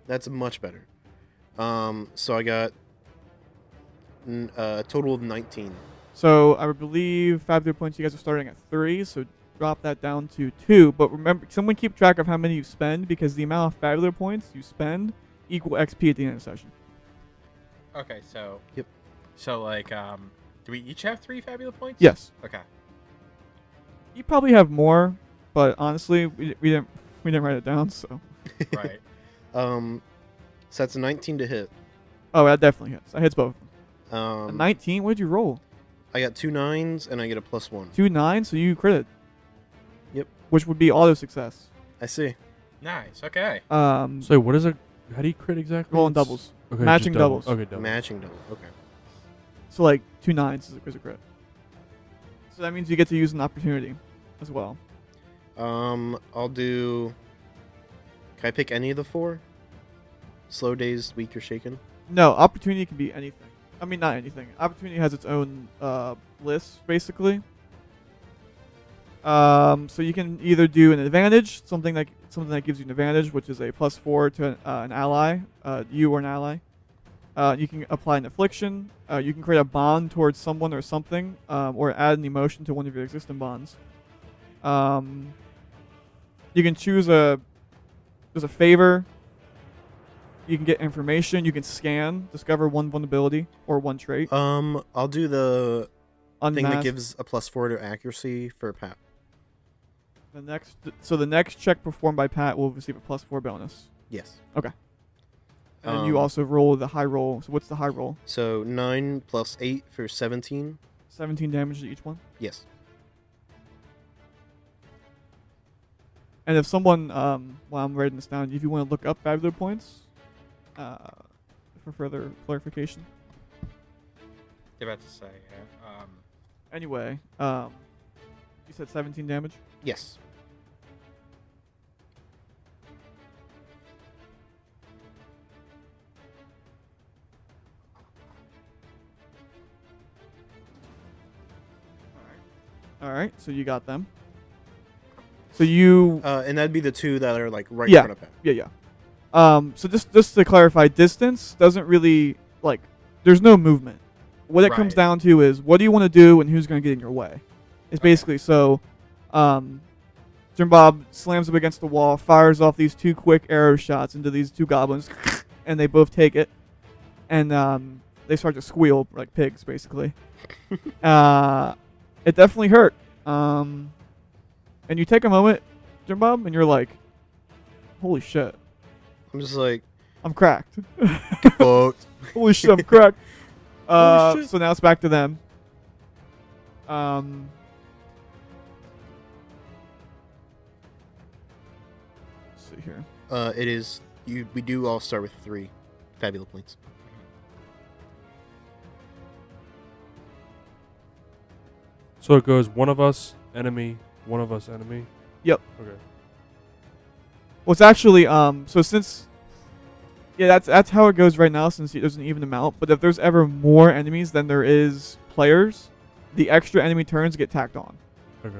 That's much better. Um, so I got uh, a total of 19. So I would believe fabula points. You guys are starting at three, so drop that down to two. But remember, someone keep track of how many you spend because the amount of fabula points you spend equal XP at the end of the session. Okay. So. Yep. So like, um, do we each have three fabula points? Yes. Okay. You probably have more, but honestly, we, we didn't we didn't write it down. So Right. Um, so that's a 19 to hit. oh, that definitely hits. That hits both. A Um, 19. What did you roll? I got two nines and I get a plus one. Two nines, so you critted. Yep. Which would be auto success. I see. nice. Okay. Um, So what is it? How do you crit exactly? rolling doubles. Okay, matching just double. doubles. Okay, double. Matching double. Okay. So like two nines is a, crit. So that means you get to use an opportunity as well. Um, I'll do. Can I pick any of the four? Slow dazed, weak or shaken. No, opportunity can be anything. I mean, not anything. Opportunity has its own uh, list, basically. Um, so you can either do an advantage, something like something that gives you an advantage, which is a plus four to an, uh, an ally, uh, you or an ally. Uh, you can apply an affliction. Uh, you can create a bond towards someone or something, um, or add an emotion to one of your existing bonds. Um, you can choose a there's a favor. You can get information. You can scan, discover one vulnerability or one trait. Um, I'll do the thing that gives a plus four to accuracy for Pat. the next. So the next check performed by Pat will receive a plus four bonus, Yes. And you Um, also roll the high roll. So what's the high roll? So nine plus eight for seventeen. 17 damage to each one. Yes. And if someone, um, while I'm writing this down, if you want to look up fabula points, uh, for further clarification. You're about to say, yeah. Um, Anyway, um, you said 17 damage. Yes. All right, so you got them. So you, Uh, and that'd be the two that are like right Yeah. in front of Pat. yeah, yeah. Um, so just just to clarify, distance doesn't really like. There's no movement. What it comes down to is what do you want to do and who's going to get in your way. It's Okay. basically so. Um, Jim Bob slams up against the wall, fires off these two quick arrow shots into these two goblins, and they both take it, and um, they start to squeal like pigs, basically. uh, it definitely hurt. Um, and you take a moment, Jim Bob, and you're like, "Holy shit, I'm just like, I'm cracked! Holy shit, I'm cracked!" Uh, shit. so now it's back to them. Um. let's see here. Uh, it is you. We do all start with three fabula points. So it goes one of us enemy, one of us enemy. Yep. Okay. Well, it's actually um. So since yeah, that's that's how it goes right now. Since there's an even amount, but if there's ever more enemies than there is players, the extra enemy turns get tacked on. Okay.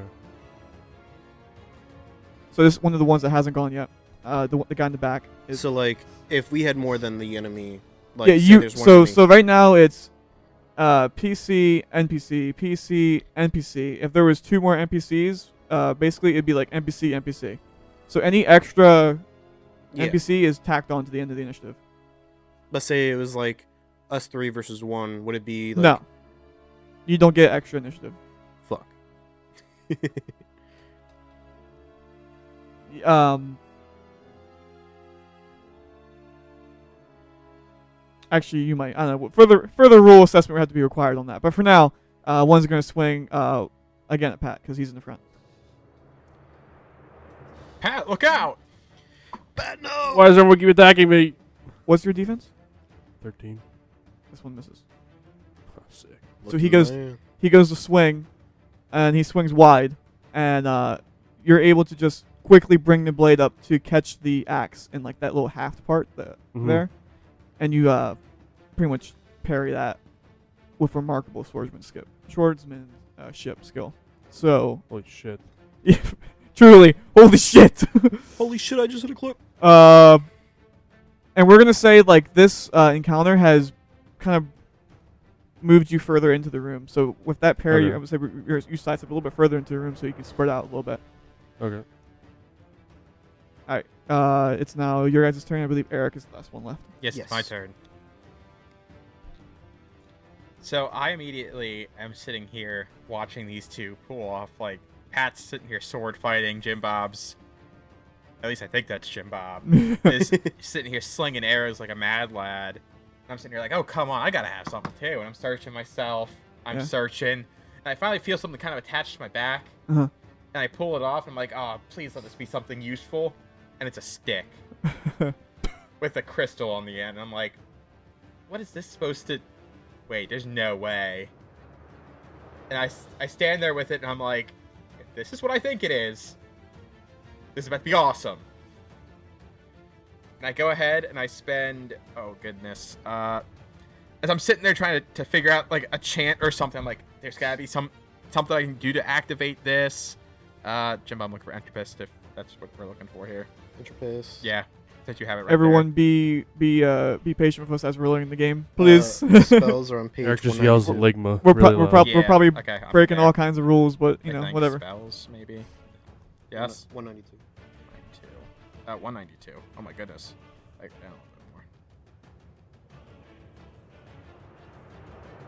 So this is one of the ones that hasn't gone yet. Uh, the the guy in the back is So like, if we had more than the enemy, like yeah. You one so enemy- so right now it's uh PC NPC PC NPC. If there was two more NPCs, uh, basically it'd be like NPC NPC. So any extra yeah. NPC is tacked on to the end of the initiative. Let's say it was like us three versus one. Would it be like no, you don't get extra initiative. fuck? Um, actually, you might. I don't know. Further further rule assessment would have to be required on that. But for now, uh, one's going to swing uh, again at Pat because he's in the front. Pat, look out! Bad no. Why does everyone keep attacking me? What's your defense? Thirteen. This one misses. Oh, sick. So he goes- He goes to swing, and he swings wide, and uh, you're able to just quickly bring the blade up to catch the axe in like that little half part that Mhm. there, and you uh, pretty much parry that with remarkable swordsmanship, swordsmanship skill. So, Holy shit. yeah, truly, holy shit. Holy shit! I just hit a clip. uh, and we're gonna say like this uh, encounter has kind of moved you further into the room. So with that parry, Okay. I would say we- you're, you slice up a little bit further into the room so you can spread out a little bit. Okay. All right. Uh, it's now your guys' turn. I believe Erik is the last one left. Yes, it's my turn. So I immediately am sitting here watching these two pull off. Like Pat's sitting here sword fighting, Jim Bob's. At least I think that's Jim Bob. is sitting here slinging arrows like a mad lad. And I'm sitting here like, oh come on, I gotta have something too. And I'm searching myself. I'm Yeah. searching, and I finally feel something kind of attached to my back. Uh-huh. And I pull it off. And I'm like, oh, please let this be something useful. And it's a stick with a crystal on the end. I'm like, what is this supposed to? Wait, there's no way. And I, I stand there with it, and I'm like, if this is what I think it is, this is about to be awesome. And I go ahead and I spend, oh goodness, uh, as I'm sitting there trying to, to figure out like a chant or something, I'm like, there's gotta be some something I can do to activate this. Uh, Jim, I'm looking for Entropist if that's what we're looking for here. Entropist. Yeah. That you have it right Everyone, be be uh be patient with us as we're learning the game, Uh, please. spells are on page. Erik just yells at Ligma. We're pro- really we're loud. prob- there. we're probably okay, breaking there. all kinds of rules, but you I know think whatever. Spells, maybe. Yes. 192. 92. Uh, 192. Oh my goodness. Like, down a little bit more.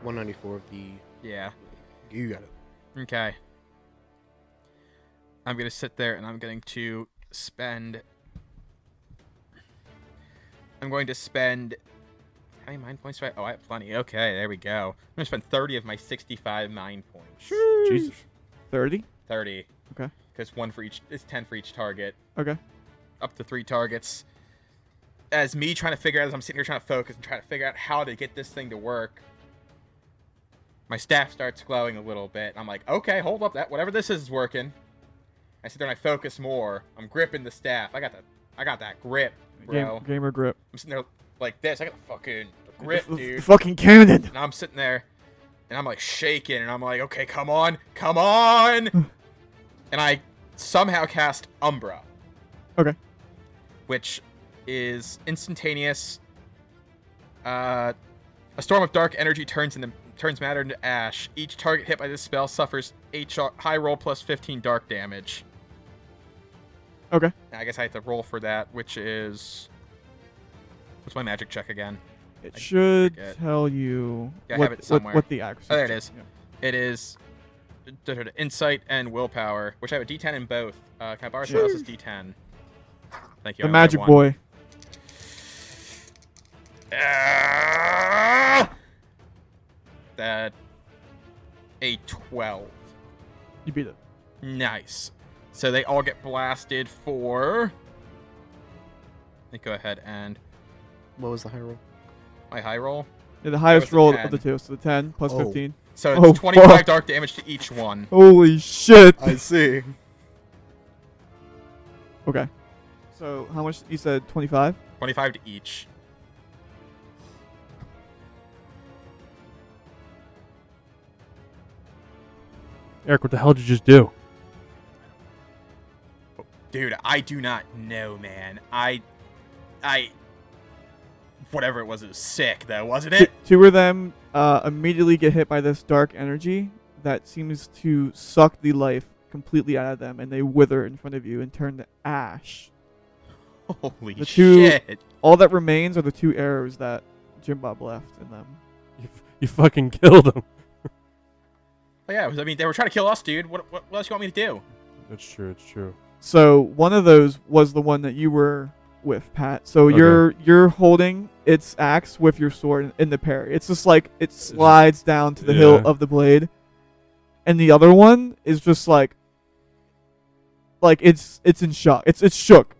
194 of the. Yeah. You got it. Okay. I'm gonna sit there and I'm going to spend. I'm going to spend. How many mind points do I? Oh, I have plenty. Okay, there we go. I'm gonna spend 30 of my 65 mind points. Jesus. Thirty. 30. Okay. Because one for each. It's 10 for each target. Okay. Up to three targets. As me trying to figure out, as I'm sitting here trying to focus and trying to figure out how to get this thing to work, my staff starts glowing a little bit. I'm like, okay, hold up, that whatever this is is working. I sit there and I focus more. I'm gripping the staff. I got that. I got that grip, bro. Game, gamer grip. I'm sitting there like this. I got the fucking grip, The dude. the fucking cannon. And I'm sitting there, and I'm like shaking, and I'm like, okay, come on, come on. and I somehow cast Umbra. Okay. Which is instantaneous. Uh, a storm of dark energy turns into turns matter into ash. Each target hit by this spell suffers H high roll plus 15 dark damage. Okay. I guess I have to roll for that, which is what's my magic check again? It I should forget. tell you Yeah, I what, have it what, somewhere. what the accuracy. Oh, there it is. yeah. It is insight and willpower, which I have a D10 in both. Uh, can I borrow someone else's D10? Thank you. The I only have magic boy. Ah! That a 12. You beat it. Nice. So they all get blasted for. Let me go ahead and What was the high roll? my high roll. Yeah, the highest roll 10. of the two, so the 10 plus Oh. 15. So it's Oh, 25 fuck. dark damage to each one. Holy shit. I see. Okay. So how much? You said 25? 25 to each. Erik, what the hell did you just do? Dude, I do not know, man. I. I. Whatever it was, it was sick, though, wasn't it? two of them uh, immediately get hit by this dark energy that seems to suck the life completely out of them, and they wither in front of you and turn to ash. Holy The two- shit. All that remains are the two arrows that Jim Bob left in them. You, you fucking killed them. Oh, yeah, I mean, they were trying to kill us, dude. What, what, what else you want me to do? That's true. It's true. So one of those was the one that you were with, Pat. So Okay. you're you're holding its axe with your sword in the parry. It's just like it slides down to the hill Yeah. of the blade, and the other one is just like like it's it's in shock. It's it's shook,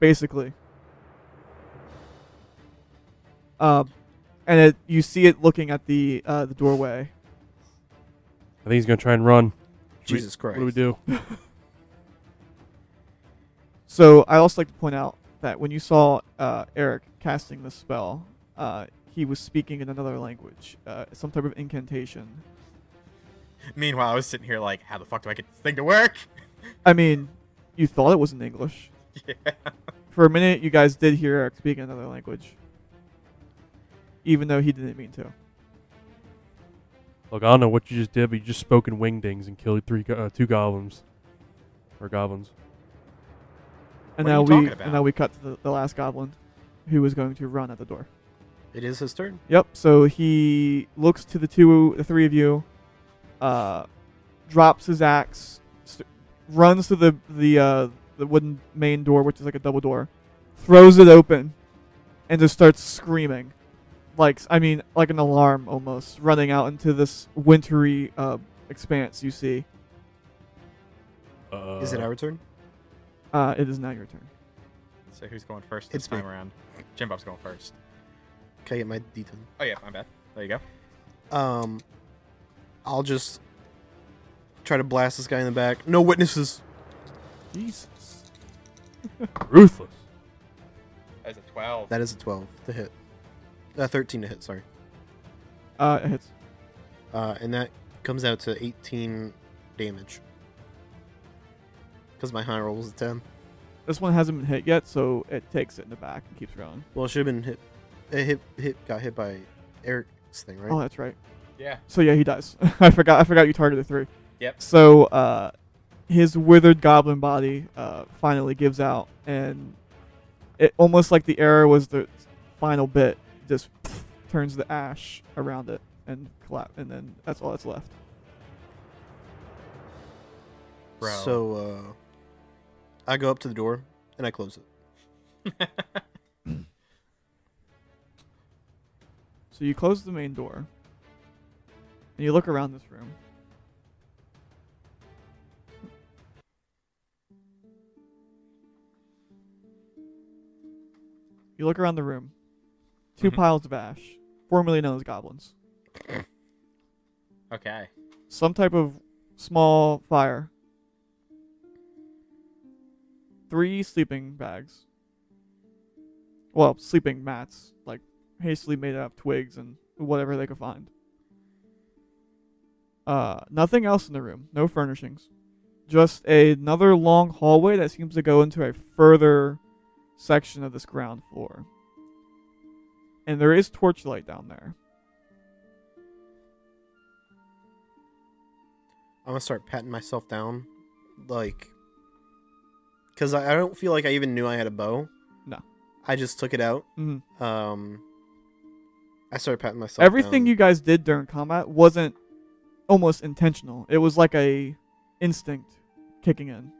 basically. Um, and it, you see it looking at the uh, the doorway. I think he's gonna try and run. Should we- Jesus Christ. What do we do? So I also like to point out that when you saw uh, Erik casting the spell, uh, he was speaking in another language, uh, some type of incantation. Meanwhile, I was sitting here like, how the fuck do I get this thing to work? I mean, you thought it was in English. yeah. For a minute, you guys did hear Erik speak in another language, even though he didn't mean to. Look, I don't know what you just did, but you just spoke in wingdings and killed three, go- uh, two goblins, or goblins. And What are now you we about? and now we cut to the, the last goblin, who was going to run at the door. It is his turn. Yep. So he looks to the two, the three of you, uh, drops his axe, st- runs to the the uh, the wooden main door, which is like a double door, throws it open, and just starts screaming, like I mean, like an alarm almost, running out into this wintry uh, expanse you see. Uh, is it our turn? Uh, it is now your turn. So who's going first this It's me. time around? Jim Bob's going first. Can I get my D10? Oh yeah, my bad. There you go. Um, I'll just try to blast this guy in the back. No witnesses. Jesus. ruthless. That's a 12. That is a 12 to hit. Uh, 13 to hit, sorry. Uh, it hits. Uh, and that comes out to 18 damage. Because my high roll was a 10. This one hasn't been hit yet, so it takes it in the back and keeps going. Well, it should have been hit. It hit, hit, got hit by Erik's thing, right? Oh, that's right. Yeah. So yeah, he dies. I forgot. I forgot you targeted three. Yep. So uh, his withered goblin body uh, finally gives out, and it almost like the arrow was the final bit, just turns the ash around it and collapse, and then that's all that's left. Bro. So, uh, I go up to the door and I close it. So you close the main door, and you look around this room. You look around the room. 2 Mhm. piles of ash, formerly known as goblins. okay. Some type of small fire. Three sleeping bags. Well, sleeping mats, like hastily made out of twigs and whatever they could find. Uh, nothing else in the room. No furnishings. Just another long hallway that seems to go into a further section of this ground floor. And there is torchlight down there. I'm gonna start patting myself down, like, because I, I don't feel like I even knew I had a bow. No. I just took it out. hmm Um, I started patting myself. Everything down. you guys did during combat wasn't almost intentional. It was like a instinct kicking in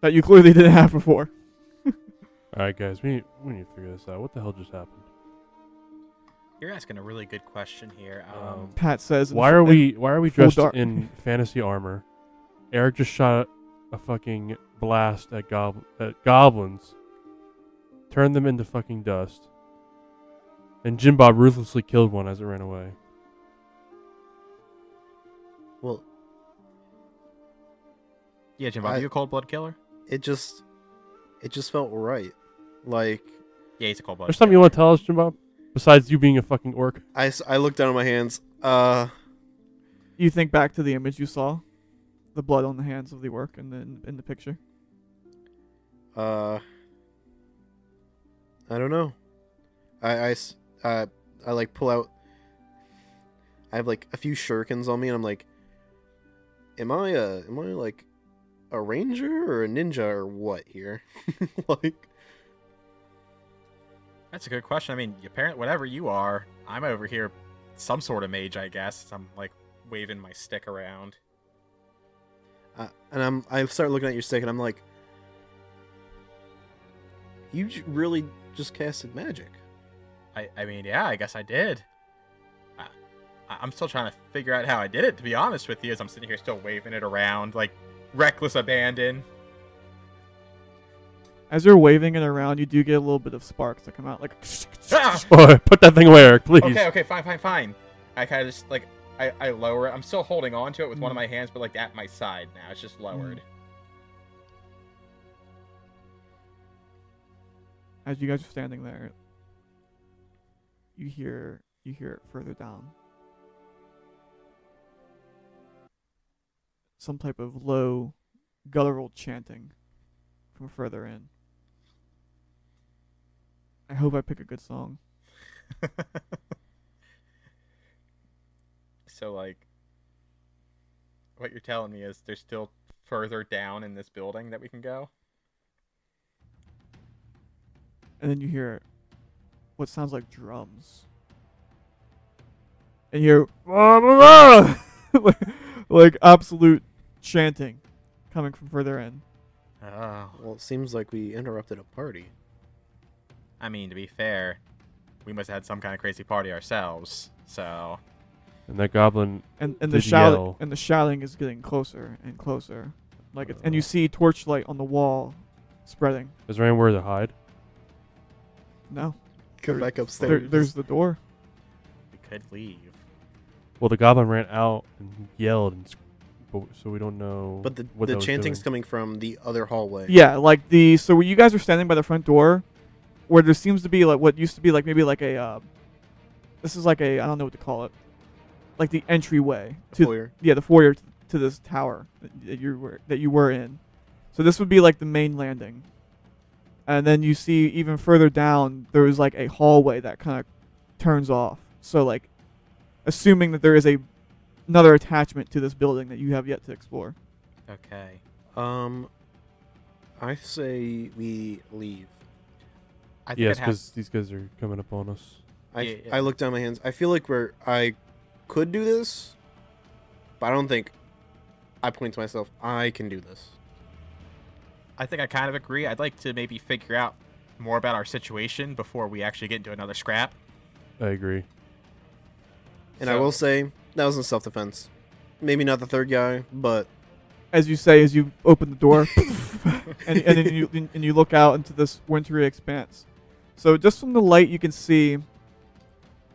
that you clearly didn't have before. All right, guys, we need, we need to figure this out. What the hell just happened? You're asking a really good question here. Um, Um, Pat says. Why are we Why are we dressed dark. in fantasy armor? Eric just shot a fucking blast at gob at goblins, turned them into fucking dust, and Jim Bob ruthlessly killed one as it ran away. Well, yeah, Jim, Bob, I- you a cold blood killer? it just, it just felt right. Like Yeah, he's a cold blood. There's something you want to tell us, Jim Bob? Besides you being a fucking orc? I I looked down at my hands. Uh, You think back to the image you saw, the blood on the hands of the orc, and then in the picture. uh, I don't know. I uh, I like pull out. I have like a few shurikens on me, and I'm like, am I a, am I like a ranger or a ninja or what here? like, That's a good question. I mean, apparently, whatever you are, I'm over here, some sort of mage, I guess. I'm like waving my stick around. Uh, and I'm I start looking at your stick, and I'm like, you j- really just casted magic. I, I mean, yeah, I guess I did. I, I- I'm still trying to figure out how I did it. To be honest with you, as I'm sitting here still waving it around, like reckless abandon. As you're waving it around, you do get a little bit of sparks that come out, like. Ah! Boy, put that thing away, Erik, please. Okay, okay, fine, fine, fine. I kind of just like I, I lower it. I'm still holding on to it with one of Mm. my hands, but like at my side now. It's just lowered. As you guys are standing there, you hear you hear it further down. Some type of low, guttural chanting from further in. I hope I pick a good song. so like, what you're telling me is there's still further down in this building that we can go. and then you hear what sounds like drums. And you hear ah, ah, ah! like, like absolute chanting coming from further in. Oh. Well, it seems like we interrupted a party. I mean, to be fair, we must have had some kind of crazy party ourselves. So And that goblin, And and the shouting yell? and the shouting is getting closer and closer. Like it's, and you see torchlight on the wall spreading. is there anywhere to hide? No. Go There- back There, upstairs. there's the door. we could leave. Well, the goblin ran out and yelled, and sc- so we don't know. but the what the that chanting's coming from the other hallway. Yeah, like the so where you guys are standing by the front door, where there seems to be like what used to be like maybe like a uh, this is like a I don't know what to call it, like the entryway The to foyer. yeah the foyer to this tower that, that you were that you were in. So this would be like the main landing. And then you see even further down there is like a hallway that kind of turns off. So like assuming that there is a another attachment to this building that you have yet to explore. Okay. Um, I say we leave. I think Yes, I'd because these guys are coming up on us. I, Yeah, yeah. I look down my hands. I feel like we're I could do this, but I don't think. I point to myself. I can do this. I think I kind of agree. I'd like to maybe figure out more about our situation before we actually get into another scrap. I agree. And I will say that was in self defense. Maybe not the third guy, but As you say as you open the door and, and then you and you look out into this wintry expanse. So just from the light you can see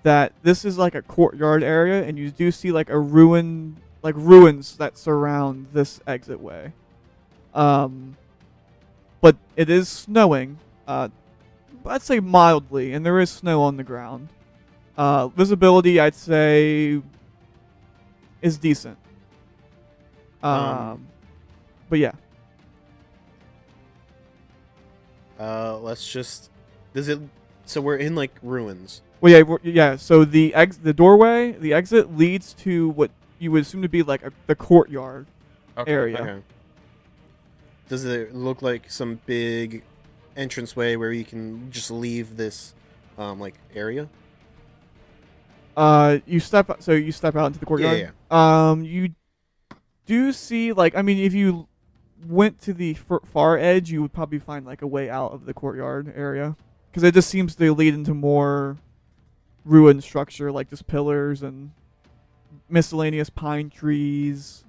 that this is like a courtyard area and you do see like a ruin like ruins that surround this exit way. Um but it is snowing. Uh I'd say mildly and there is snow on the ground. Uh visibility I'd say is decent. Um, Um, but yeah. uh, let's just. Does it? So we're in like ruins. Well, yeah, yeah. So the ex- the doorway, the exit leads to what you would assume to be like a, the courtyard Okay. area. Okay. Does it look like some big entranceway where you can just leave this, um, like area? Uh, you step so you step out into the courtyard. Yeah, Um, you do see like I mean, if you went to the far edge, you would probably find like a way out of the courtyard area because it just seems to lead into more ruined structure, like just pillars and miscellaneous pine trees.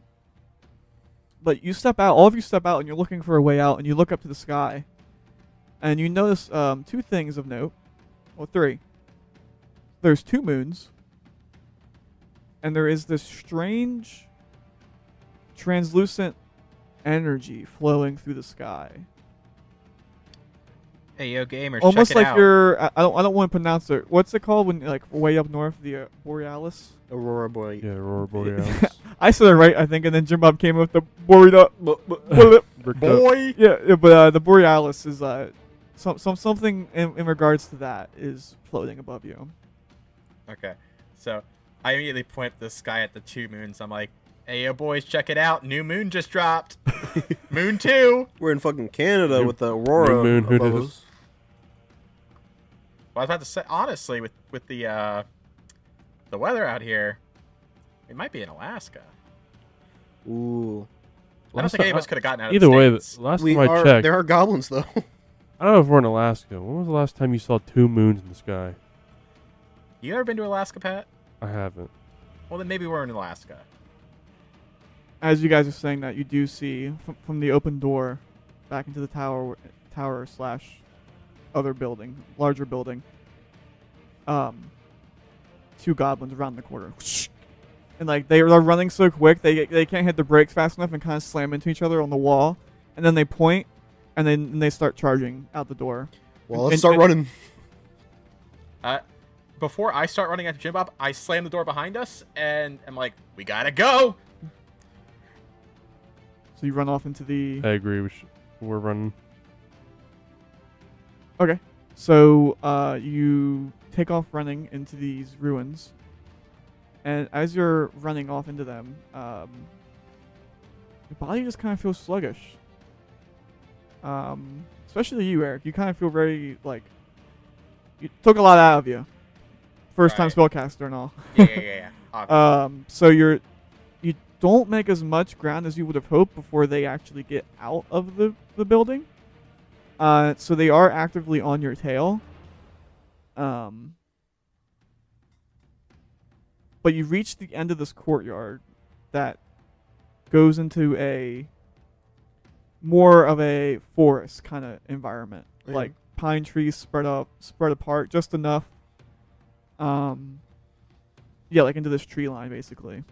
But you step out, all of you step out, and you're looking for a way out, and you look up to the sky, and you notice um, two things of note. Well, three. There's two moons, and there is this strange, translucent energy flowing through the sky. Hey, yo, gamers, Almost check it like out. you're. I I don't. I don't want to pronounce it. What's it called when like way up north, the uh, borealis? Aurora boy. Yeah, Aurora Borealis. I said it right, I think, and then Jim Bob came up with the borealis. Boy. yeah, yeah, but uh, the borealis is uh, some some something in, in regards to that is floating above you. Okay. So I immediately point the sky at the two moons. I'm like, hey, yo, boys, check it out. New moon just dropped. moon 2. We're in fucking Canada New- with the aurora new moon, who above us. Well, I was about to say, honestly, with, with the, uh, the weather out here, it might be in Alaska. Ooh. I don't Last think any of us could have gotten out of Either way, States. the last We time I are. checked, There are goblins though. I don't know if we're in Alaska. When was the last time you saw two moons in the sky? You ever been to Alaska, Pat? I haven't. Well, then maybe we're in Alaska. As you guys are saying that, you do see from, from the open door back into the tower, tower slash other building, larger building. Um, two goblins around the corner, and like they are running so quick they they can't hit the brakes fast enough and kind of slam into each other on the wall, and then they point, and then and they start charging out the door. well, let's And- start and- running. Uh, before I start running after Jim Bob, I slam the door behind us, and I'm like, we gotta go! So you run off into the I agree. We should, we're running. Okay. So uh, you take off running into these ruins, and as you're running off into them, um, your body just kind of feels sluggish. Um, especially you, Erik. You kind of feel very like you took a lot out of you. First time spellcaster and all. Yeah, yeah, yeah. yeah. Um, so you're you don't make as much ground as you would have hoped before they actually get out of the, the building. Uh, so they are actively on your tail. Um, but you reach the end of this courtyard that goes into a more of a forest kind of environment, Yeah. like pine trees spread up, spread apart just enough. Um, yeah, like into this tree line basically.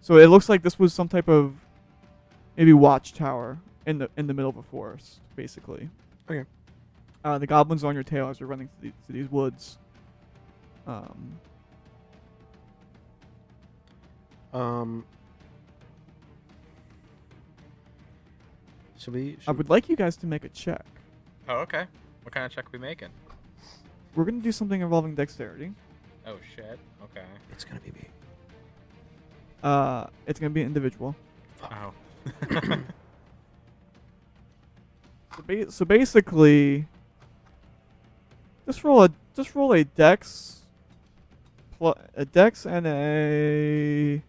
So it looks like this was some type of maybe watchtower in the in the middle of a forest, basically. Okay. Uh, the goblins are on your tail as you're running through, the, through these woods. Um, Um. Should we? I Should would like you guys to make a check. Oh, okay. What kind of check are we making? We're gonna do something involving dexterity. Oh shit. Okay. It's gonna be me. Uh, it's gonna be an individual. Oh. So, ba- so basically, just roll a just roll a dex, pl- a dex and a.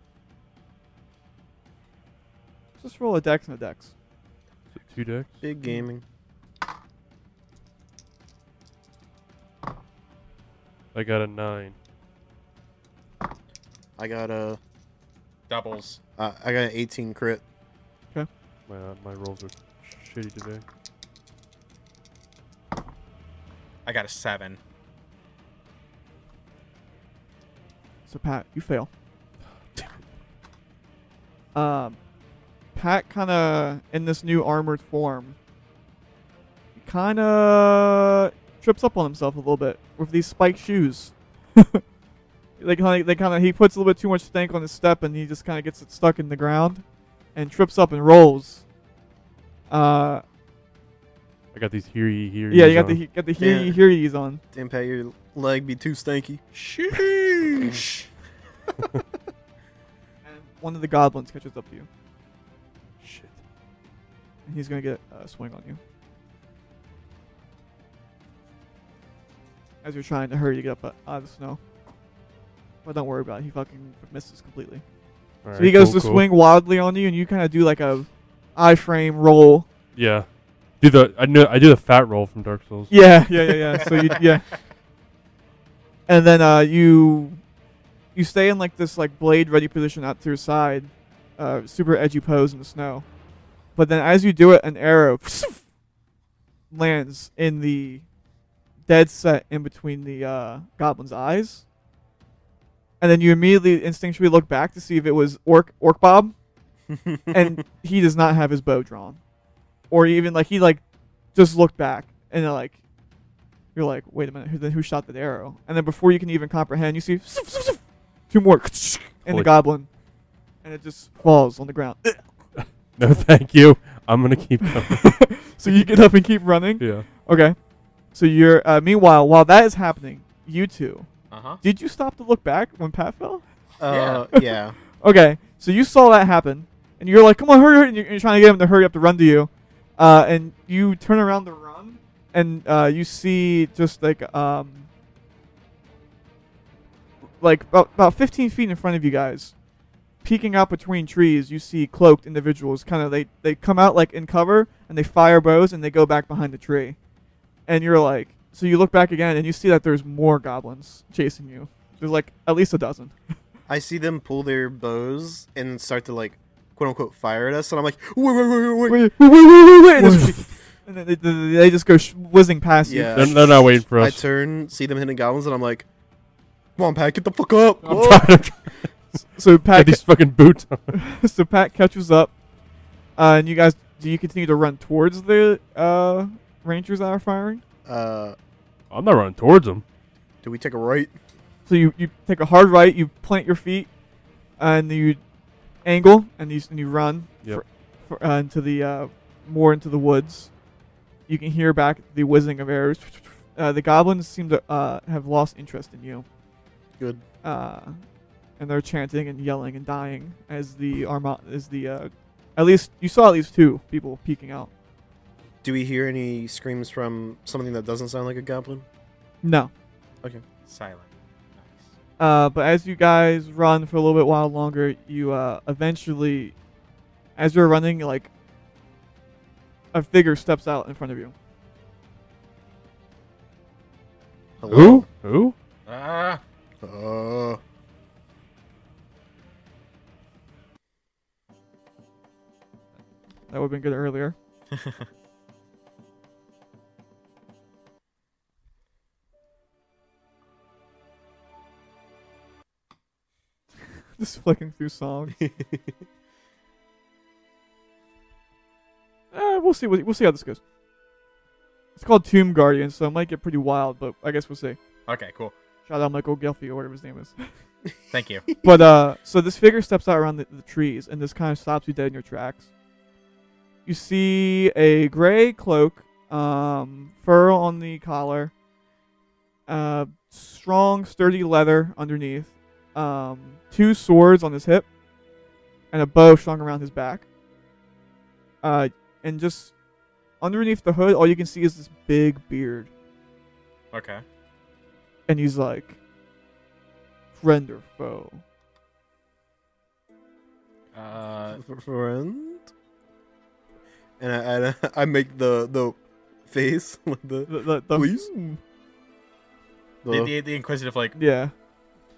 Just roll a dex and a dex. Is it two decks? Big gaming. I got a nine. I got a. Doubles. Uh, I got an 18 crit. Okay. My uh, my rolls are shitty today. I got a seven. So Pat, you fail. Um, Pat kind of in this new armored form, kind of trips up on himself a little bit with these spiked shoes. they kind of, they kind of, he puts a little bit too much stank on his step, and he just kind of gets it stuck in the ground, and trips up and rolls. Uh, I got these here ye here. yeah, you got on. the got the hear Yeah. hear ye's on. Damn, Pat, your leg be too stanky. Sheesh. And one of the goblins catches up to you, shit. and he's gonna get a swing on you. As you're trying to hurry to get up uh, out of the snow. But don't worry about it. He fucking misses completely. All so right, he goes cool, to cool. swing wildly on you, and you kind of do like a I-frame roll. Yeah. Do the I know I do the fat roll from Dark Souls. Yeah, yeah, yeah, yeah. so you yeah, and then uh, you you stay in like this like blade ready position out to your side, uh, super edgy pose in the snow. But then as you do it, an arrow lands in the dead set in between the uh, goblin's eyes. And then you immediately instinctually look back to see if it was Orc Orc Bob, and he does not have his bow drawn, or even like he like just looked back and then like you're like, wait a minute, who then who shot that arrow? And then before you can even comprehend, you see two more in the goblin, and it just falls on the ground. No, thank you. I'm gonna keep going. so you get up and keep running. yeah. Okay. So you're uh, meanwhile while that is happening, you two, Uh huh. did you stop to look back when Pat fell? Uh, yeah. Okay, so you saw that happen, and you're like, "Come on, hurry!" hurry," And you're, you're trying to get him to hurry up to run to you, uh, and you turn around to run, and uh, you see just like um, like about, about 15 feet in front of you guys, peeking out between trees. You see cloaked individuals. Kind of they they come out like in cover, and they fire bows, and they go back behind the tree, and you're like, so you look back again, and you see that there's more goblins chasing you. There's like at least a dozen. I see them pull their bows and start to like, quote unquote, fire at us, and I'm like, wait, wait, wait, wait, wait. wait, wait, wait, wait, wait, and, then they, they, they just go sh- whizzing past Yeah. They're, they're not waiting for us. I turn, see them hitting goblins, and I'm like, come on, Pat, get the fuck up. I'm Whoa. trying to you. So get Pat, these fucking boots so Pat catches up, uh, and you guys, do you continue to run towards the uh, rangers that are firing? Uh, I'm not running towards them. do we take a right? So you, you take a hard right, you plant your feet, and you angle, and you and you run Yep. for, for, uh, into the uh, more into the woods. You can hear back the whizzing of arrows. Uh, the goblins seem to uh, have lost interest in you. Good. uh, and they're chanting and yelling and dying as the arma as the uh, at least you saw at least two people peeking out. Do we hear any screams from something that doesn't sound like a goblin? No, Okay. Silent. Nice. uh, but as you guys run for a little bit while longer, you uh, eventually, as you're running, like a figure steps out in front of you. Who? Who? Ah. Uh, That would have been good earlier. Just flicking through songs. Uh, we'll see. We'll see how this goes. It's called Tomb Guardian, so it might get pretty wild, but I guess we'll see. okay. Cool. Shout out Michael Ghelfi or whatever his name is. Thank you. but uh, so this figure steps out around the, the trees and this kind of stops you dead in your tracks. you see a gray cloak, um, fur on the collar, uh, strong, sturdy leather underneath, um, two swords on his hip, and a bow strung around his back. Uh, and just underneath the hood, all you can see is this big beard, Okay. and he's like, friend or foe. Uh, friend. And I, I, I make the the face like the, The, the, the- Please? Mm, the, the the, the inquisitive, like, Yeah.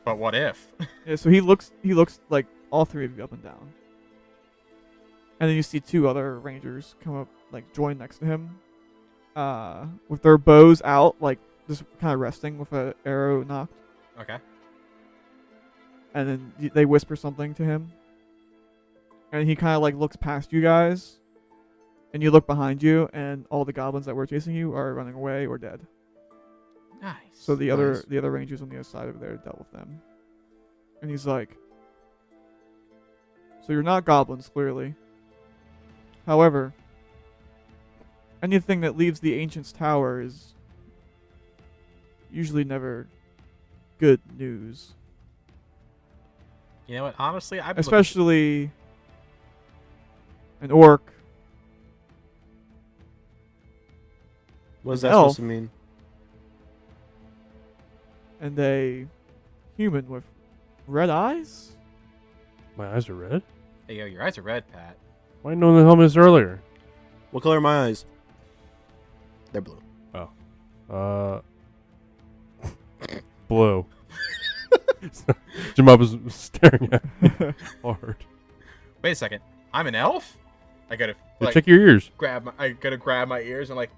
But what if? Yeah, so he looks he looks like all three of you up and down. And then you see two other rangers come up like join next to him. Uh with their bows out, like just kind of resting with a arrow knocked. okay. And then they whisper something to him. And he kind of like looks past you guys. And you look behind you and all the goblins that were chasing you are running away or dead. Nice. So the other Nice. the other rangers on the other side over there dealt with them. And he's like So you're not goblins, clearly. However, anything that leaves the ancient's tower is usually never good news. you know what? Honestly, I've looking- Especially an orc. what is that Elf. supposed to mean? And a human with red eyes? My eyes are red. Hey, yo, your eyes are red, Pat. Why didn't I know the helmet this earlier? What color are my eyes? They're blue. Oh. Uh, blue. Jimbob was staring at me hard. Wait a second. I'm an elf. I gotta Yeah, like check your ears. grab. My, I gotta grab my ears and like,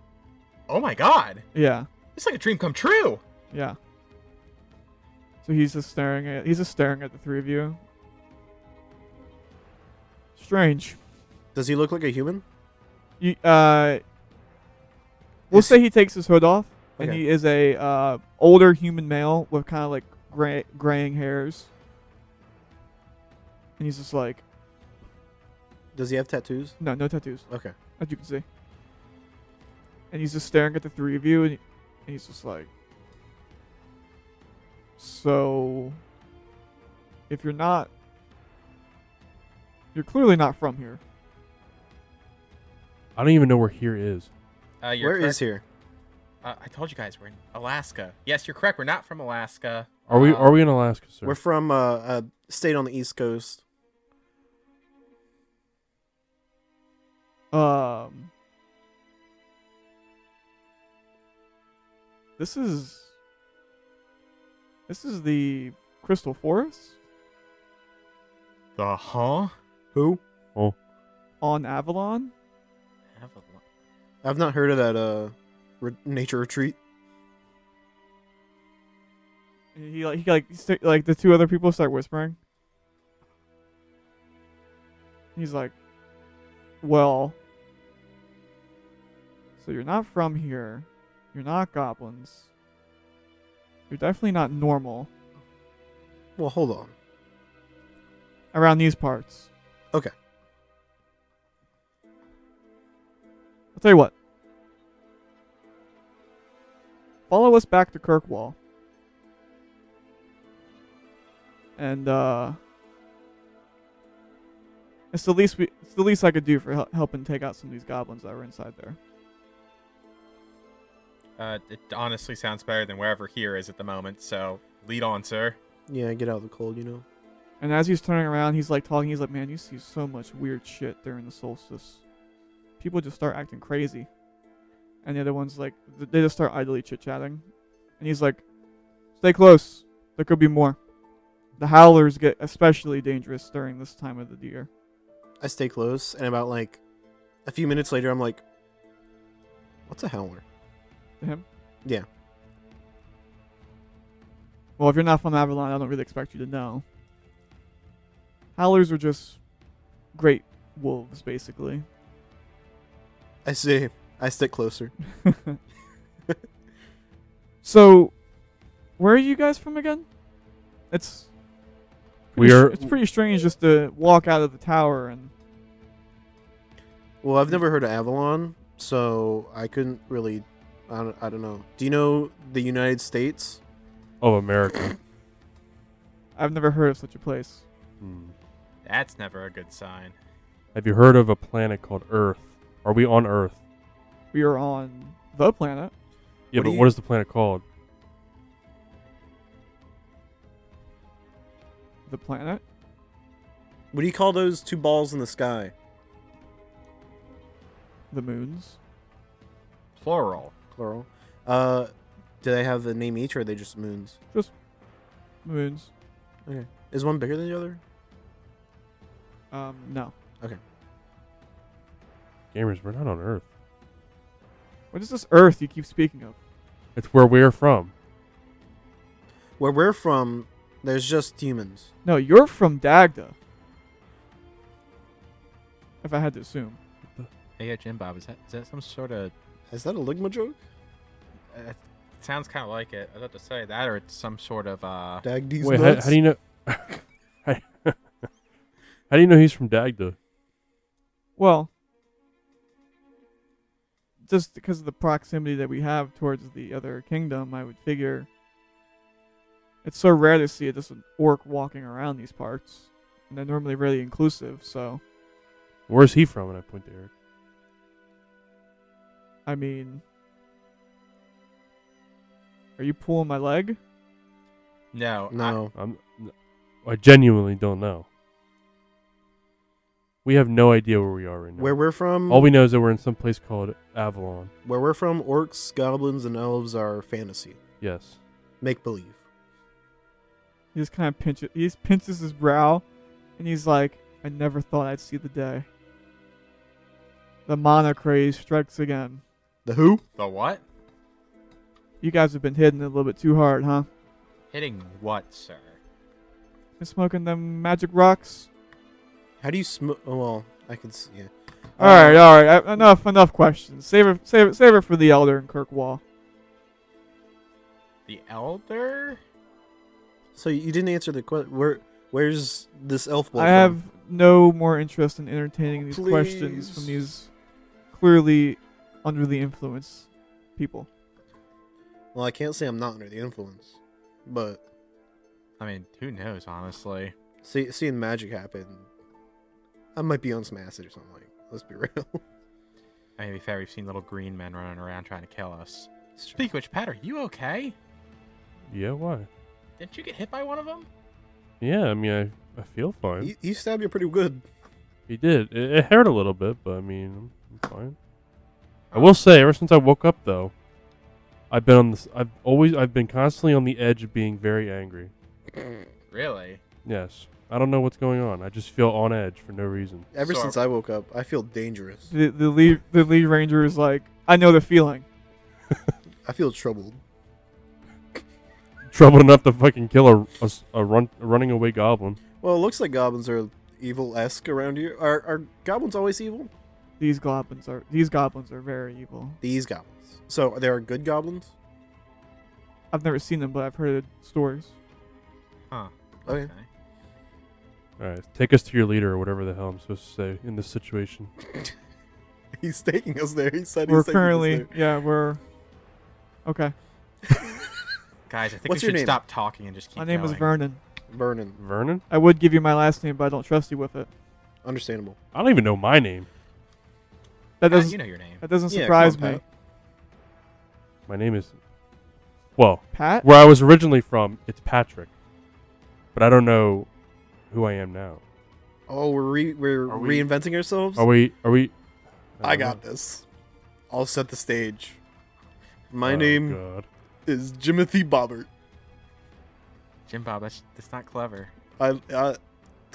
oh my god, yeah. it's like a dream come true. Yeah. So he's just staring at he's just staring at the three of you. Strange. Does he look like a human? You uh We'll Is- say he takes his hood off and he is a uh older human male with kind of like gray graying hairs. And he's just like, Does he have tattoos? no, no tattoos, Okay. as you can see. And he's just staring at the three of you and, he- and he's just like So if you're not you're clearly not from here. I don't even know where here is. Uh, you're Where correct. is here? Uh, I told you guys we're in Alaska. Yes, you're correct. We're not from Alaska. Are we? Are we in Alaska, sir? We're from uh, a state on the East Coast. Um This is This is the Crystal Forest The huh? Who? Oh. on Avalon. Avalon. I've not heard of that uh re- nature retreat. He like he like st- like the two other people start whispering. He's like, "Well, so you're not from here. You're not goblins. You're definitely not normal Well, hold on. around these parts." Okay. I'll tell you what. Follow us back to Kirkwall. And uh it's the least we it's the least I could do for hel- helping take out some of these goblins that were inside there. Uh, it honestly sounds better than wherever here is at the moment. So lead on, sir. Yeah, get out of the cold, you know. And as he's turning around, he's like talking. He's like, "Man, you see so much weird shit during the solstice. People just start acting crazy." And the other one's like, they just start idly chit chatting. And he's like, "Stay close. There could be more. The howlers get especially dangerous during this time of the year." I stay close, and about like a few minutes later, I'm like, "What's a howler?" To him. Yeah. Well, if you're not from Avalon, I don't really expect you to know. Howlers are just great wolves, basically. I see. I stick closer. So, where are you guys from again? It's We are- It's pretty strange just to walk out of the tower and Well, I've never heard of Avalon, so I couldn't really. I don't, I don't know. Do you know the United States? Of America. I've never heard of such a place. Hmm. That's never a good sign. Have you heard of a planet called Earth? Are we on Earth? We are on the planet. Yeah, What but you- what is the planet called? The planet. What do you call those two balls in the sky? The moons. Plural. Plural. Uh, do they have a name each, or are they just moons? Just moons. Okay. Is one bigger than the other? Um, no. Okay. Gamers, we're not on Earth. What is this Earth you keep speaking of? It's where we're from. Where we're from, there's just humans. No, you're from Dagda. If I had to assume. Hey, yeah, Jim Bob, is that is that some sort of? Is that a Ligma joke? Uh, it sounds kind of like it. I'd have to say that, or it's some sort of. uh Dag these Wait, how, how do you know? how, how do you know he's from Dagda? Well, just because of the proximity that we have towards the other kingdom, I would figure it's so rare to see just an orc walking around these parts. And they're normally really inclusive, so Where's he from? And I point to Erik. I mean Are you pulling my leg? No, No. I'm, n- I genuinely don't know. We have no idea where we are right now. Where we're from, All we know is that we're in some place called Avalon. where we're from, orcs, goblins, and elves are fantasy. Yes. Make believe. He just kind of pinches he just pinches his brow and he's like, I never thought I'd see the day. The mana craze strikes again. The who? the what? You guys have been hitting it a little bit too hard, huh? Hitting what, sir? Been smoking them magic rocks? How do you smoke? Oh, well, I can see. Yeah. All right, all right. uh, Enough, enough questions. Save it, save it, save it for the elder and Kirkwall. The elder? So you didn't answer the question. Where? Where's this elf boy? I from? have no more interest in entertaining these questions from these clearly under the influence people. Well, I can't say I'm not under the influence, but I mean, who knows, honestly. see, seeing magic happen, I might be on some acid or something. Like, let's be real. I mean, to be fair, we've seen little green men running around trying to kill us. Speak of which, Pat, are you okay? Yeah, why? Didn't you get hit by one of them? Yeah, I mean, I, I feel fine. He, he stabbed you pretty good. He did. It, it hurt a little bit, but I mean, I'm, I'm fine. I will say, ever since I woke up, though, I've been on this. I've always, I've been constantly on the edge of being very angry. Really? Yes, I don't know what's going on. I just feel on edge for no reason. Ever So- since I woke up, I feel dangerous. The the lead the lead ranger is like, I know the feeling. I feel troubled. Troubled enough to fucking kill a, a s- a run, a running away goblin. Well, it looks like goblins are evil-esque around here. Are are goblins always evil? These goblins are these goblins are very evil. These goblins. So there are good goblins. I've never seen them, but I've heard stories. Huh. Oh, okay. All right, take us to your leader or whatever the hell I'm supposed to say in this situation. He's taking us there. He said We're he's taking us currently there. yeah we're okay. Guys, I think What's we your should name? stop talking and just keep going. My name is. Vernon. Vernon. Vernon? I would give you my last name, but I don't trust you with it. Understandable. I don't even know my name. That doesn't you know your name. that doesn't Yeah, surprise come on, me. Pat. My name is. Well, Pat? where I was originally from, it's Patrick, but I don't know who I am now. Oh, we're re- we're Are we- reinventing ourselves. Are we? Are we? I don't got know. this. I'll set the stage. My Oh, name God. is Jimothy Bobbert. Jim Bob, that's, that's not clever. I, I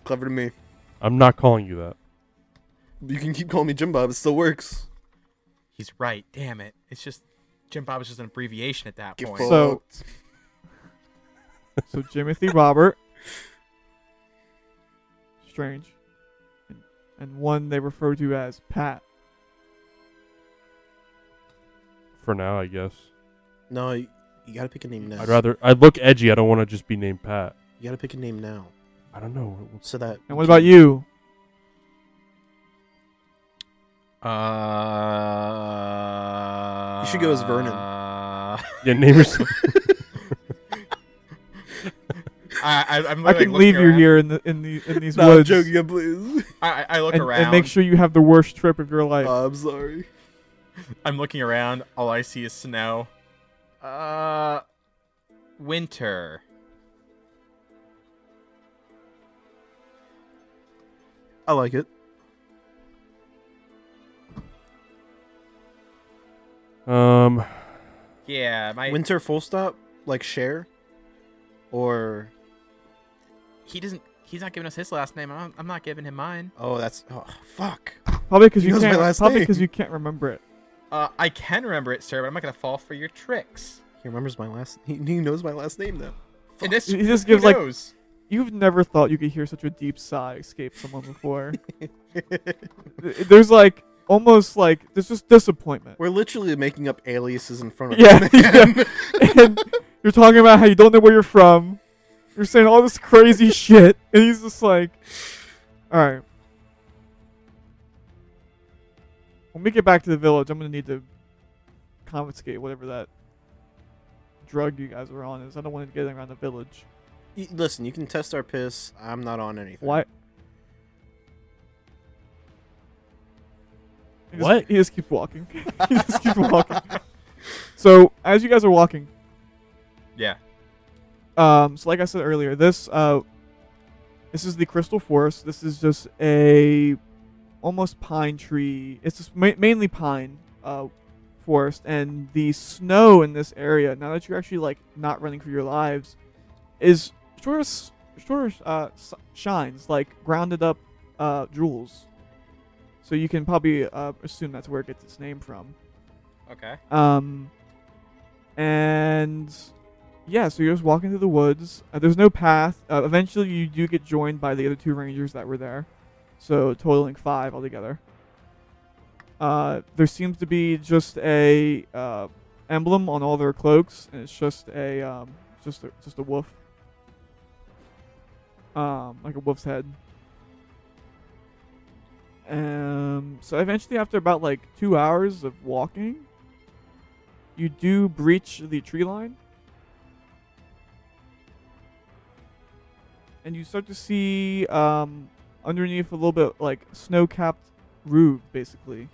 clever to me. I'm not calling you that. You can keep calling me Jim Bob. It still works. He's right. Damn it. It's just Jim Bob is just an abbreviation at that Get point. So- So Timothy Robert. Strange. And, and one they refer to as Pat. For now, I guess. no, you, you gotta pick a name now. I'd rather. I'd look edgy. I don't want to just be named Pat. You gotta pick a name now, I don't know. so that. And what about you? Uh. You should go as Vernon. Uh, Yeah, name yourself. I, I, I'm I can looking leave you here in the in the in these No, I'm woods joking, please. I, I I look and, around. and make sure you have the worst trip of your life. I'm sorry. I'm looking around. All I see is snow. Uh, winter. I like it. Um, Yeah, my Winter full stop, like share, or he doesn't. He's not giving us his last name. I'm, I'm not giving him mine. oh, that's oh fuck. probably because you knows my can't. last Probably because you can't remember it. Uh, I can remember it, sir, but I'm not gonna fall for your tricks. He remembers my last. He, he knows my last name now. And this, He just gives like knows? you've never thought you could hear such a deep sigh escape someone before. There's like almost like there's just disappointment. We're literally making up aliases in front of Yeah, him. and you're talking about how you don't know where you're from. You're saying all this crazy shit, and he's just like, "All right, when we get back to the village, I'm gonna need to confiscate whatever that drug you guys were on is. I don't want to get around the village. Listen, you can test our piss. I'm not on anything. Why?" He just, What? He just keeps walking. he just keeps walking. So as you guys are walking, Yeah. Um, so like I said earlier, this uh, this is the Crystal Forest. This is just a almost pine tree. It's just ma- mainly pine uh, forest, and the snow in this area. Now that you're actually like not running for your lives, is sort of sort of uh, shines like grounded up uh, jewels. So you can probably uh, assume that's where it gets its name from. Okay. Um, and yeah, so you're just walking through the woods. Uh, there's no path. Uh, eventually, you do get joined by the other two rangers that were there, so totaling five altogether. Uh, there seems to be just a uh, emblem on all their cloaks, and it's just a um, just a, just a wolf, um, like a wolf's head. Um, so eventually, after about like two hours of walking, you do breach the tree line. And you start to see um, underneath a little bit like snow capped roof, basically.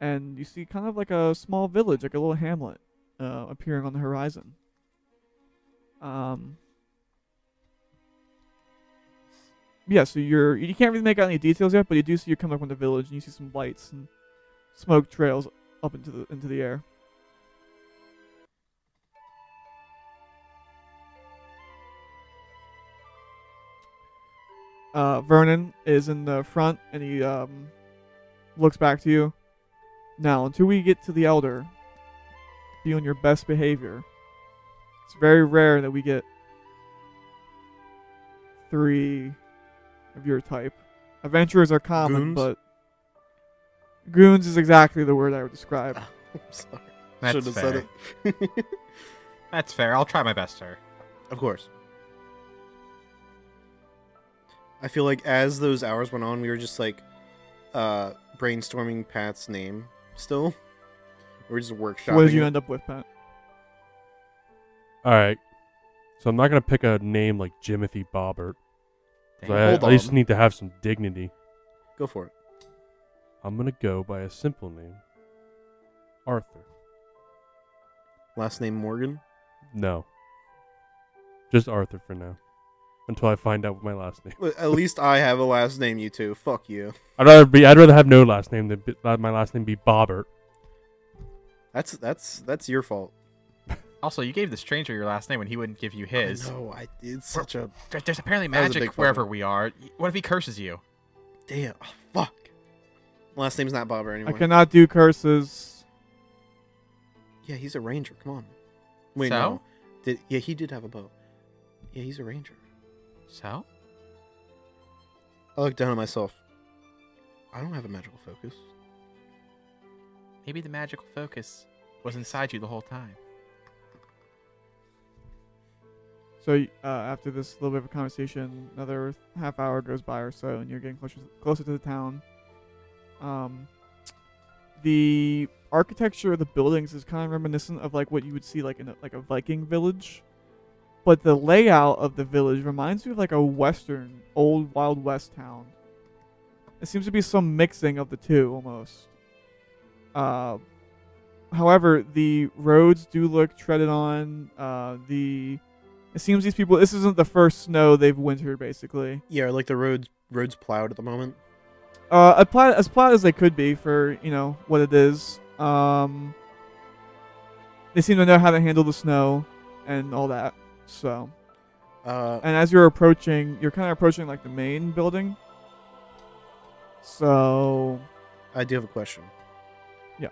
And you see kind of like a small village, like a little hamlet, uh, appearing on the horizon. Um, yeah, so you're you can't really make out any details yet, but you do see you're coming up on the village, and you see some lights and smoke trails up into the into the air. Uh, Vernon is in the front, and he um, looks back to you. Now, until we get to the Elder, be on your best behavior. It's very rare that we get three of your type. Adventurers are common, Goons? but goons is exactly the word I would describe. I'm sorry. That's Should have fair. said it. That's fair. I'll try my best, sir. Of course. I feel like as those hours went on, we were just like uh brainstorming Pat's name still. We were just workshopping. what did you it. end up with, Pat? all right. So I'm not gonna pick a name like Jimothy Bobbert. Dang. I at least need to have some dignity. Go for it. I'm gonna go by a simple name. Arthur. Last name Morgan. No. Just Arthur for now. Until I find out what my last name. At least I have a last name. You two. Fuck you. I'd rather be. I'd rather have no last name than be, my last name be Bobbert. That's that's that's your fault. Also, you gave the stranger your last name when he wouldn't give you his. No, I it's such a There's apparently That was a big magic wherever up. we are. What if he curses you? damn. Oh, fuck. Last name's not Bobber anymore. I cannot do curses. Yeah, he's a ranger. Come on. Wait, So? no. Did yeah he did have a bow. Yeah, he's a ranger. So? I look down at myself. I don't have a magical focus. Maybe the magical focus was inside you the whole time. So uh, after this little bit of a conversation, another half hour goes by or so, and you're getting closer closer to the town. Um, the architecture of the buildings is kind of reminiscent of like what you would see like in a, like a Viking village, but the layout of the village reminds me of like a western old Wild West town. It seems to be some mixing of the two almost. Uh, however, the roads do look treaded on. Uh, the it seems these people this isn't the first snow they've wintered basically. Yeah, like the roads roads plowed at the moment. Uh, as plowed, as plowed as they could be for you know what it is. Um, they seem to know how to handle the snow and all that. So, Uh, and as you're approaching, you're kind of approaching like the main building. So, I do have a question. Yeah.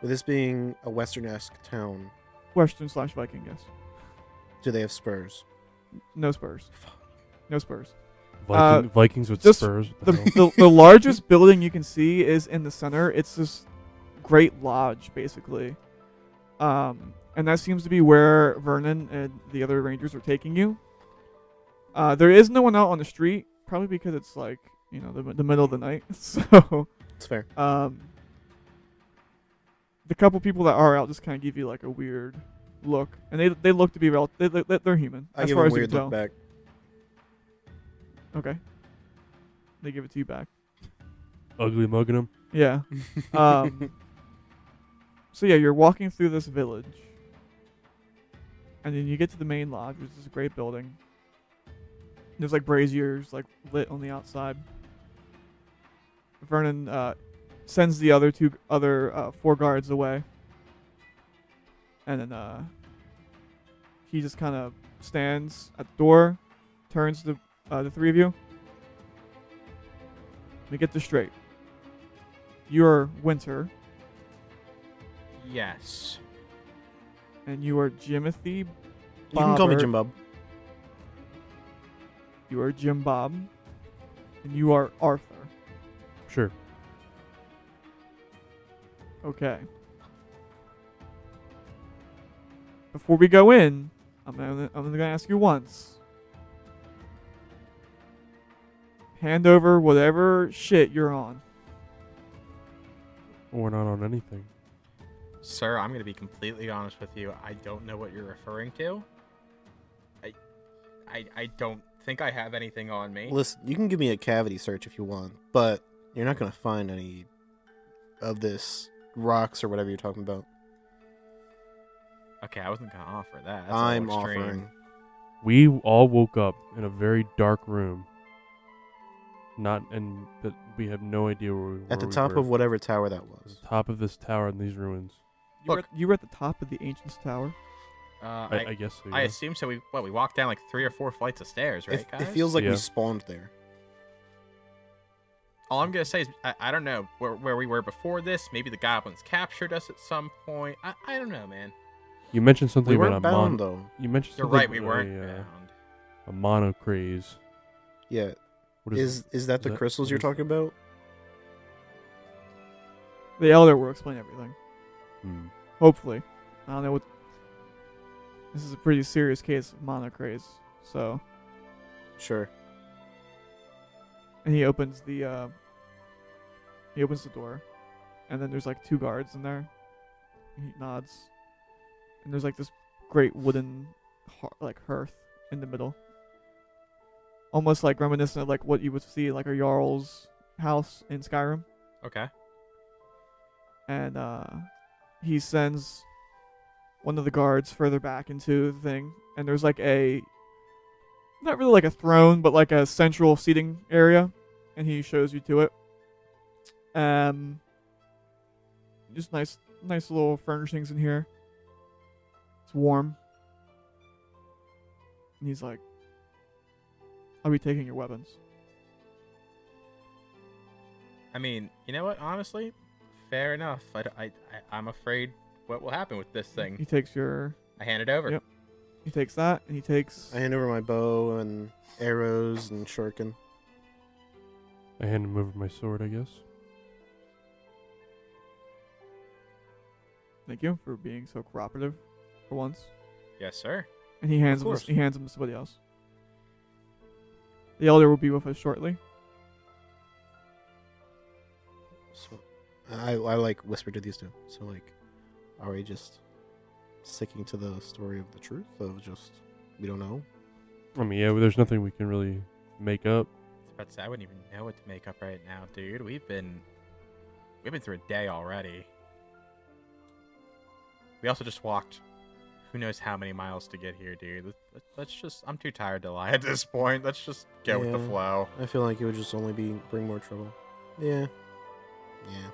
With this being a western-esque town, Western slash Viking, yes. Do they have spurs? No Spurs. No Spurs. Viking, Vikings with just Spurs. The, the the, the largest building you can see is in the center. It's this great lodge, basically. Um, and that seems to be where Vernon and the other rangers are taking you. Uh, there is no one out on the street, probably because it's like you know the, the middle of the night. So, It's fair. um, the couple people that are out just kind of give you like a weird look, and they they look to be real. they, they they're human I as give far a as you weird can look tell. back. Okay. They give it to you back. Ugly mugging him. Yeah. Um, so yeah, you're walking through this village, and then you get to the main lodge, which is a great building. There's like braziers like lit on the outside. Vernon uh, sends the other two other uh, four guards away, and then uh, he just kind of stands at the door, turns to uh, the three of you. Let me get this straight. You're Winter, Yes. and you are Jimothy. You can call me Bobber. Jim Bob. You are Jim Bob, and you are Arthur. Sure. Okay. Before we go in, I'm gonna, I'm gonna ask you once. Hand over whatever shit you're on. We're not on anything. Sir, I'm going to be completely honest with you. I don't know what you're referring to. I I I don't think I have anything on me. Listen, you can give me a cavity search if you want, but you're not gonna find any of this rocks or whatever you're talking about. Okay, I wasn't going to offer that. That's a I'm offering. We all woke up in a very dark room. Not and but we have no idea where we were. At the top of whatever tower that was. top of this tower in these ruins. You were, Look. at, you were at the top of the Ancients Tower. Uh, I, I, I guess so. I assume so. We what we walked down like three or four flights of stairs, right, It, guys? it feels like Yeah. we spawned there. All I'm gonna say is I, I don't know where, where we were before this. Maybe the goblins captured us at some point. I, I don't know, man. You mentioned something We about weren't a mon- though. You mentioned You're something right, we weren't a, uh, bound. a mana craze. Yeah. What Is that the that- crystals what you're is talking about? The Elder will explain everything. Hmm. Hopefully. I don't know what. This is a pretty serious case of mana craze. So, Sure. and he opens the uh, he opens the door, and then there's like two guards in there. He nods, and there's like this great wooden har- like hearth in the middle, almost like reminiscent of like what you would see in like a jarl's house in Skyrim. Okay. and uh, he sends one of the guards further back into the thing, and there's like a not really like a throne, but like a central seating area, and he shows you to it. Um, just nice, nice little furnishings in here. It's warm, and he's like, "I'll be taking your weapons." I mean, you know what? Honestly, fair enough. I, I, I am afraid what will happen with this thing. He takes your, I hand it over. Yep. he takes that, and he takes. I hand over my bow and arrows and shuriken. I hand him over my sword, I guess. Thank you for being so cooperative for once. Yes, sir. And he hands him he hands him to somebody else. The elder will be with us shortly. So, I I like whisper to these two. So like, are we just sticking to the story of the truth of just we don't know? I mean, yeah, there's nothing we can really make up. I was about to say, I wouldn't even know what to make up right now, dude. We've been we've been through a day already. We also just walked who knows how many miles to get here, dude. Let- let- Let's just I'm too tired to lie at this point. Let's just go with the flow. I feel like it would just only be bring more trouble. Yeah. Yeah.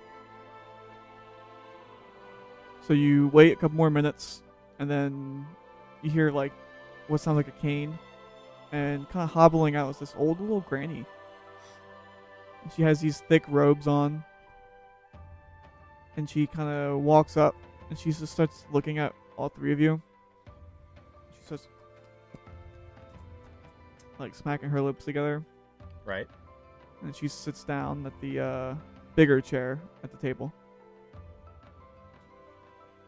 So you wait a couple more minutes, and then you hear like what sounds like a cane, and kind of hobbling out is this old little granny. She has these thick robes on, and she kind of walks up, and she just starts looking at all three of you. Starts like smacking her lips together, Right? and she sits down at the uh, bigger chair at the table.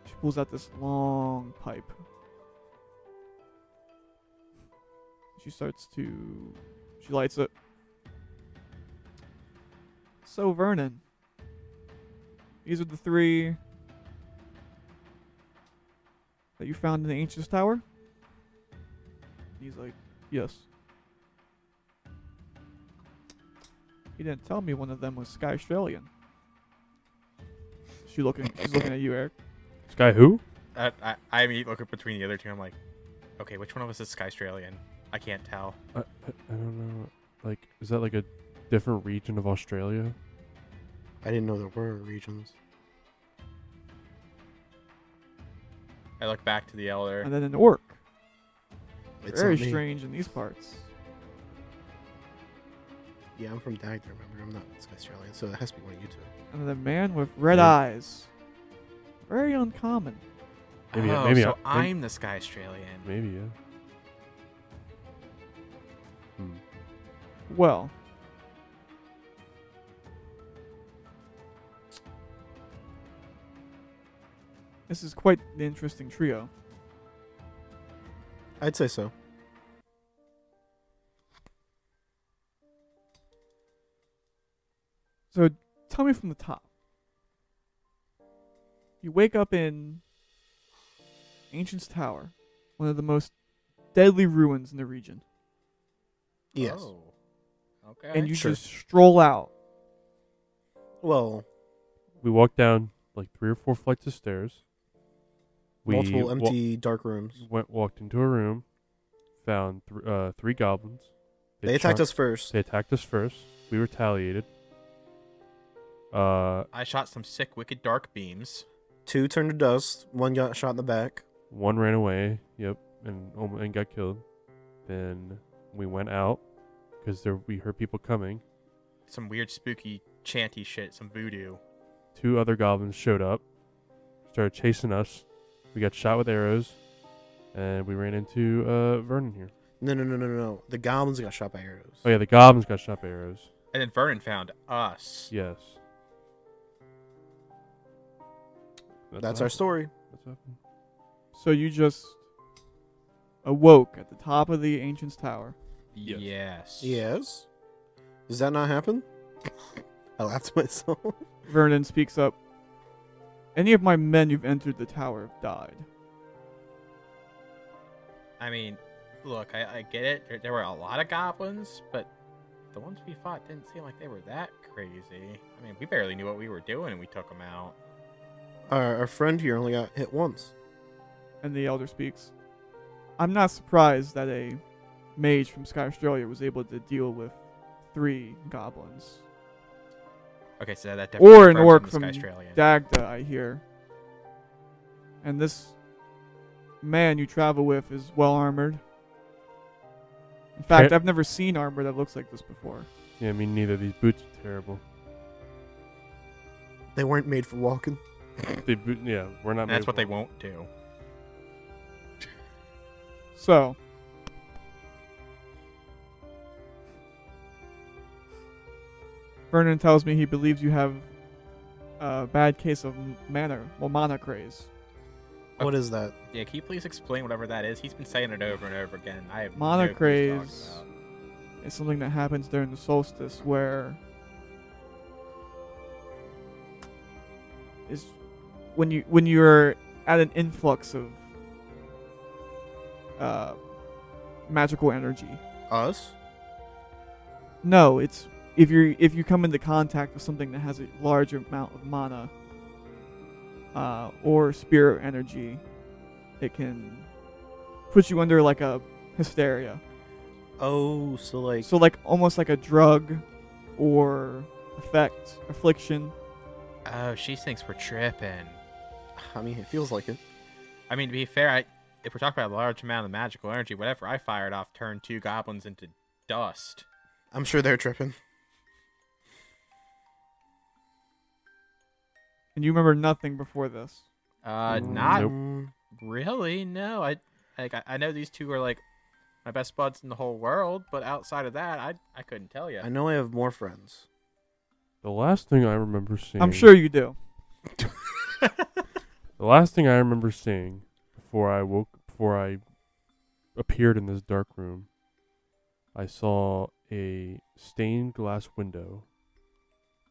She pulls out this long pipe. She starts to. She lights it. So, Vernon. These are the three that you found in the Ancient's Tower? He's like, Yes. He didn't tell me one of them was Sky Australian. She looking she's looking at you, Erik. This guy who? I, I, I mean, looking between the other two, I'm like, okay, which one of us is Sky Australian? I can't tell. I, I, I don't know. Like, is that like a different region of Australia? I didn't know there were regions. I look back to the elder. And then an orc. It's Very strange in these parts. Yeah, I'm from Dagda, remember? I'm not Sky Australian, so it has to be one of you two. And the man with red Yeah. eyes. Very uncommon. Maybe- oh, maybe so I, I'm the Sky Australian. Maybe, yeah. Hmm. Well. This is quite the interesting trio. I'd say so. So tell me from the top. You wake up in Ancient's Tower, one of the most deadly ruins in the region, Yes. Oh. Okay. and you Sure. just stroll out. Well, We walked down like three or four flights of stairs. We multiple wa- empty dark rooms. went walked into a room, found th- uh, three goblins. They attacked shot- us first. They attacked us first. We retaliated. Uh, I shot some sick, wicked dark beams. Two turned to dust. One got shot in the back. one ran away. Yep, and and got killed. Then we went out because there we heard people coming. Some weird, spooky, chanty shit. Some voodoo. Two other goblins showed up, started chasing us. We got shot with arrows, and we ran into uh, Vernon here. No, no, no, no, no. The goblins got shot by arrows. Oh yeah, the goblins got shot by arrows. And then Vernon found us. Yes. That's what our story. That's happened. So you just awoke at the top of the Ancient's Tower. Yes. Yes. Yes. Does that not happen? I laughed to myself. Vernon speaks up. Any of my men who've entered the tower have died. I mean, look, I, I get it. There, there were a lot of goblins, but the ones we fought didn't seem like they were that crazy. I mean, we barely knew what we were doing, and we took them out. Our, our friend here only got hit once. And the elder speaks. I'm not surprised that a mage from Sky Australia was able to deal with three goblins. Okay, so that definitely Or an confirms orc from Sky Australian. Dagda, I hear. And this man you travel with is well armored. In fact, Okay. I've never seen armor that looks like this before. Yeah, me neither. These boots are terrible. They weren't made for walking. They boot, yeah, we're not. And that's made what they for- won't do. So, Vernon tells me he believes you have a bad case of m- mana, well, mana craze. What is that? Yeah, can you please explain whatever that is? He's been saying it over and over again. I have Mana no clue what he's talking craze. about. It's something that happens during the solstice where is when you when you're at an influx of uh, magical energy. Us? No, it's if you if you come into contact with something that has a large amount of mana uh, or spirit energy, it can put you under like a hysteria. Oh, so like So like almost like a drug or effect, affliction. Oh, she thinks we're tripping. I mean, it feels like it. I mean, to be fair, I, if we're talking about a large amount of magical energy, whatever I fired off turned two goblins into dust. I'm sure they're tripping. And you remember nothing before this. Uh, not Nope. Really. No, I like I, I know these two are like my best buds in the whole world, but outside of that, I I couldn't tell you. I know I have more friends. The last thing I remember seeing. I'm sure you do. The last thing I remember seeing before I woke, before I appeared in this dark room, I saw a stained glass window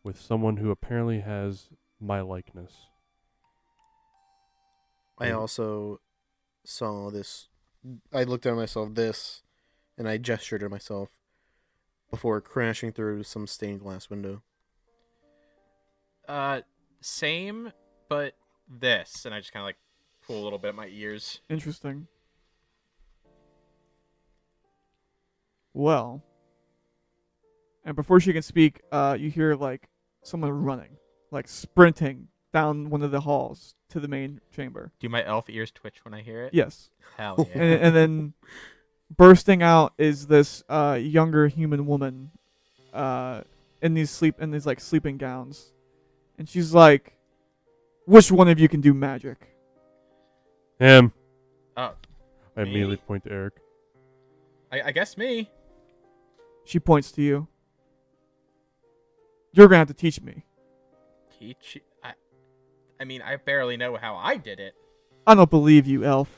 with someone who apparently has my likeness. I also saw this. I looked at myself this, and I gestured at myself before crashing through some stained glass window. Uh, same, but this, and I just kind of like pull a little bit at my ears. Interesting. Well, and before she can speak, uh, you hear like someone running, like sprinting down one of the halls to the main chamber. Do my elf ears twitch when I hear it? Yes, Hell yeah. and, and then bursting out is this uh, younger human woman, uh, in these sleep in these like sleeping gowns, and she's like, "Which one of you can do magic?" Him. oh, I immediately point to Erik. I, I guess me. She points to you. You're gonna have to teach me. Teach. you- I. I mean, I barely know how I did it. I don't believe you, elf.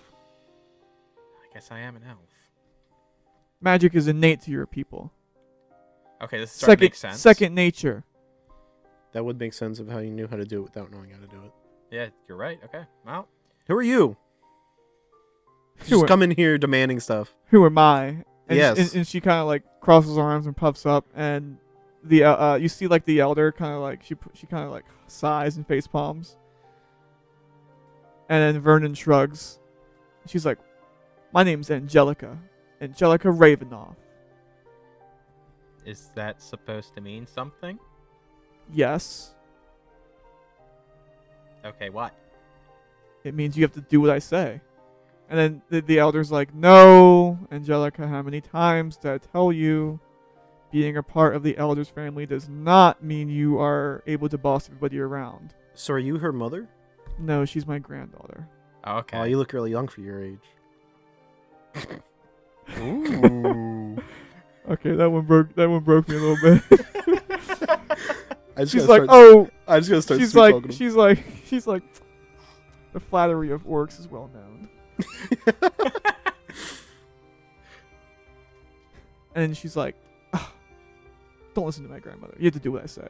I guess I am an elf. Magic is innate to your people. Okay, this is starting to Second, make sense. second nature. That would make sense of how you knew how to do it without knowing how to do it. Yeah, you're right. Okay. Well, Who are you? Who Just are, come in here demanding stuff. who am I? And Yes. and, and she kind of like crosses her arms and puffs up, and the uh, uh you see like the elder kind of like she she kind of like sighs and face palms, and then Vernon shrugs. She's like, "My name's Angelica, Angelica Ravenoff. is that supposed to mean something? Yes, Okay, what? it means you have to do what I say." And then the, the elder's like, No, Angelica, how many times did I tell you? Being a part of the elder's family does not mean you are able to boss everybody around. So are you her mother? No, she's my granddaughter. Okay. Oh, you look really young for your age. Ooh. Okay, that one broke that one broke me a little bit. I just she's gotta like, start, oh, I just gotta start she's like, talking she's like, she's like, the flattery of orcs is well known. And she's like, "Ah, don't listen to my grandmother. You have to do what I say.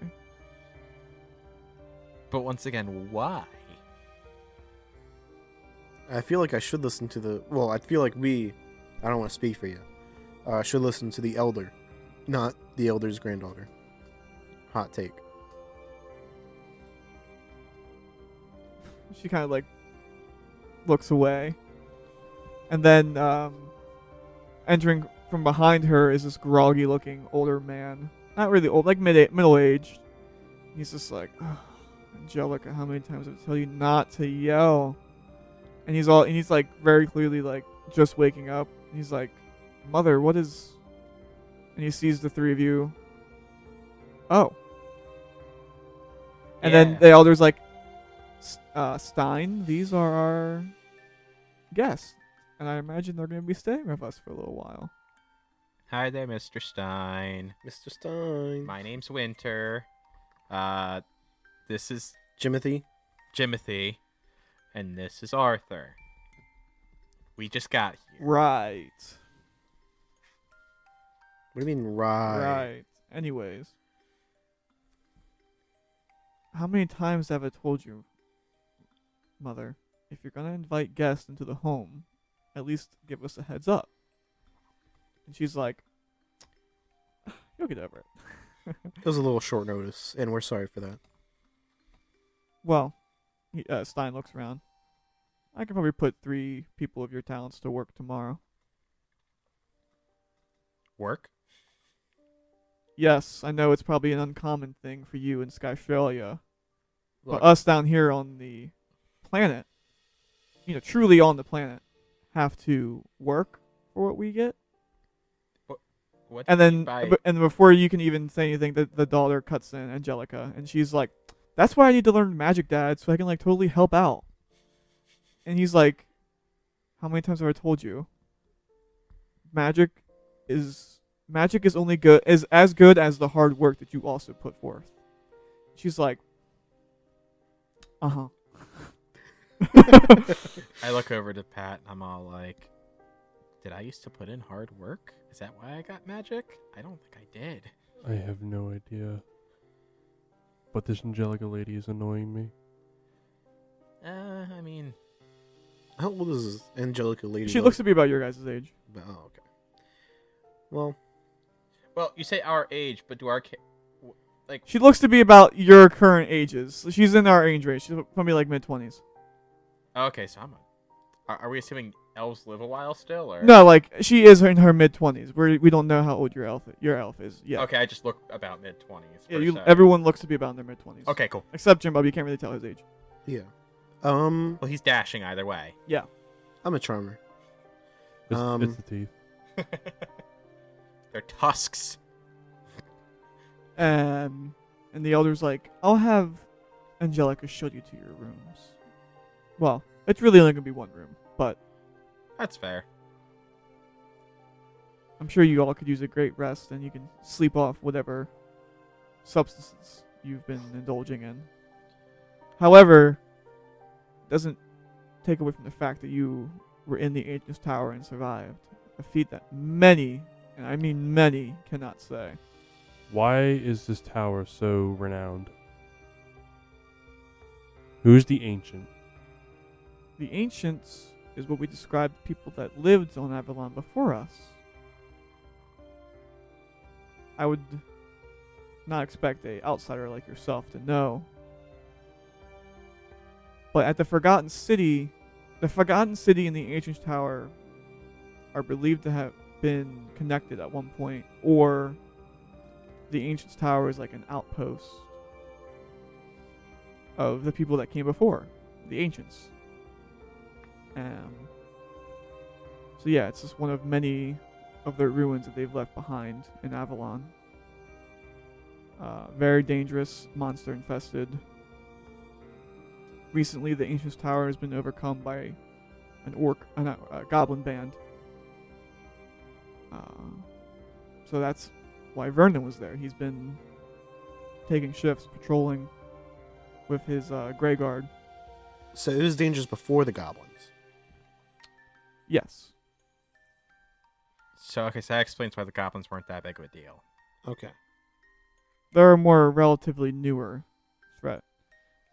but once again, why? I feel like I should listen to the. Well, I feel like we. I don't want to speak for you. Uh, should listen to the elder, not the elder's granddaughter. Hot take. She kind of like looks away, and then um, entering from behind her is this groggy-looking older man. Not really old, like mid middle-aged. He's just like, "Ugh, Angelica, how many times I tell you not to yell? And he's all, and he's like very clearly like just waking up. He's like, Mother, what is? And he sees the three of you. Oh. And then the elder's like, "S- uh, Stein, these are our guests. And I imagine they're going to be staying with us for a little while. Hi there, Mr. Stein. Mr. Stein. My name's Winter. Uh, this is Jimothy. Jimothy, and this is Arthur. We just got here. Right. What do you mean, right? Right. Anyways. How many times have I told you mother, if you're gonna invite guests into the home, at least give us a heads up. And she's like, You'll get over it. It was a little short notice, and we're sorry for that. Well, he, uh, Stein looks around. I can probably put three people of your talents to work tomorrow. Work? Yes, I know it's probably an uncommon thing for you in Skystralia, but us down here on the planet, you know, truly on the planet, have to work for what we get. What And then, by- and before you can even say anything, the, the daughter cuts in, Angelica, and she's like, "That's why I need to learn magic, Dad, so I can like totally help out." And he's like, "How many times have I told you? Magic is magic is only good is as good as the hard work that you also put forth." She's like, "Uh huh." I look over to Pat and I'm all like, Did I used to put in hard work? Is that why I got magic? I don't think I did. I have no idea. But this Angelica lady is annoying me. Uh, I mean, How old is this Angelica Lady? She looks to be about your guys' age. Oh, okay. Well, well, you say our age, but do our ki- w- like She looks to be about your current ages. She's in our age range. She's probably like mid twenties. Okay, so I'm. A, are, are we assuming elves live a while still, or No, like she is in her mid twenties. We we don't know how old your elf your elf is. Yeah. Okay, I just look about mid twenties. Yeah. You, everyone looks to be about in their mid twenties. Okay, cool. Except Jimbob. You can't really tell his age. yeah. Um, Well, he's dashing either way. Yeah. I'm a charmer. It's, Um, it's the teeth. They're tusks. Um, and the elder's like, I'll have Angelica show you to your rooms. Well, it's really only gonna be one room, but That's fair. I'm sure you all could use a great rest, and you can sleep off whatever substances you've been indulging in. However, doesn't take away from the fact that you were in the Ancient's Tower and survived. A feat that many, and I mean many, cannot say. Why is this tower so renowned? Who's the ancient? The Ancients is what we describe people that lived on Avalon before us. I would not expect a outsider like yourself to know. But at the Forgotten City, the Forgotten City and the Ancient Tower are believed to have been connected at one point, or the Ancient's Tower is like an outpost of the people that came before, the Ancients. Um, so yeah, it's just one of many of their ruins that they've left behind in Avalon. Uh, very dangerous, monster infested. Recently, the ancient Tower has been overcome by an orc, uh, a goblin band. Uh, so that's why Vernon was there. He's been taking shifts, patrolling with his uh, Grey Guard. So it was dangerous before the goblins. Yes. So okay, so that explains why the goblins weren't that big of a deal. Okay. they're a more relatively newer threat,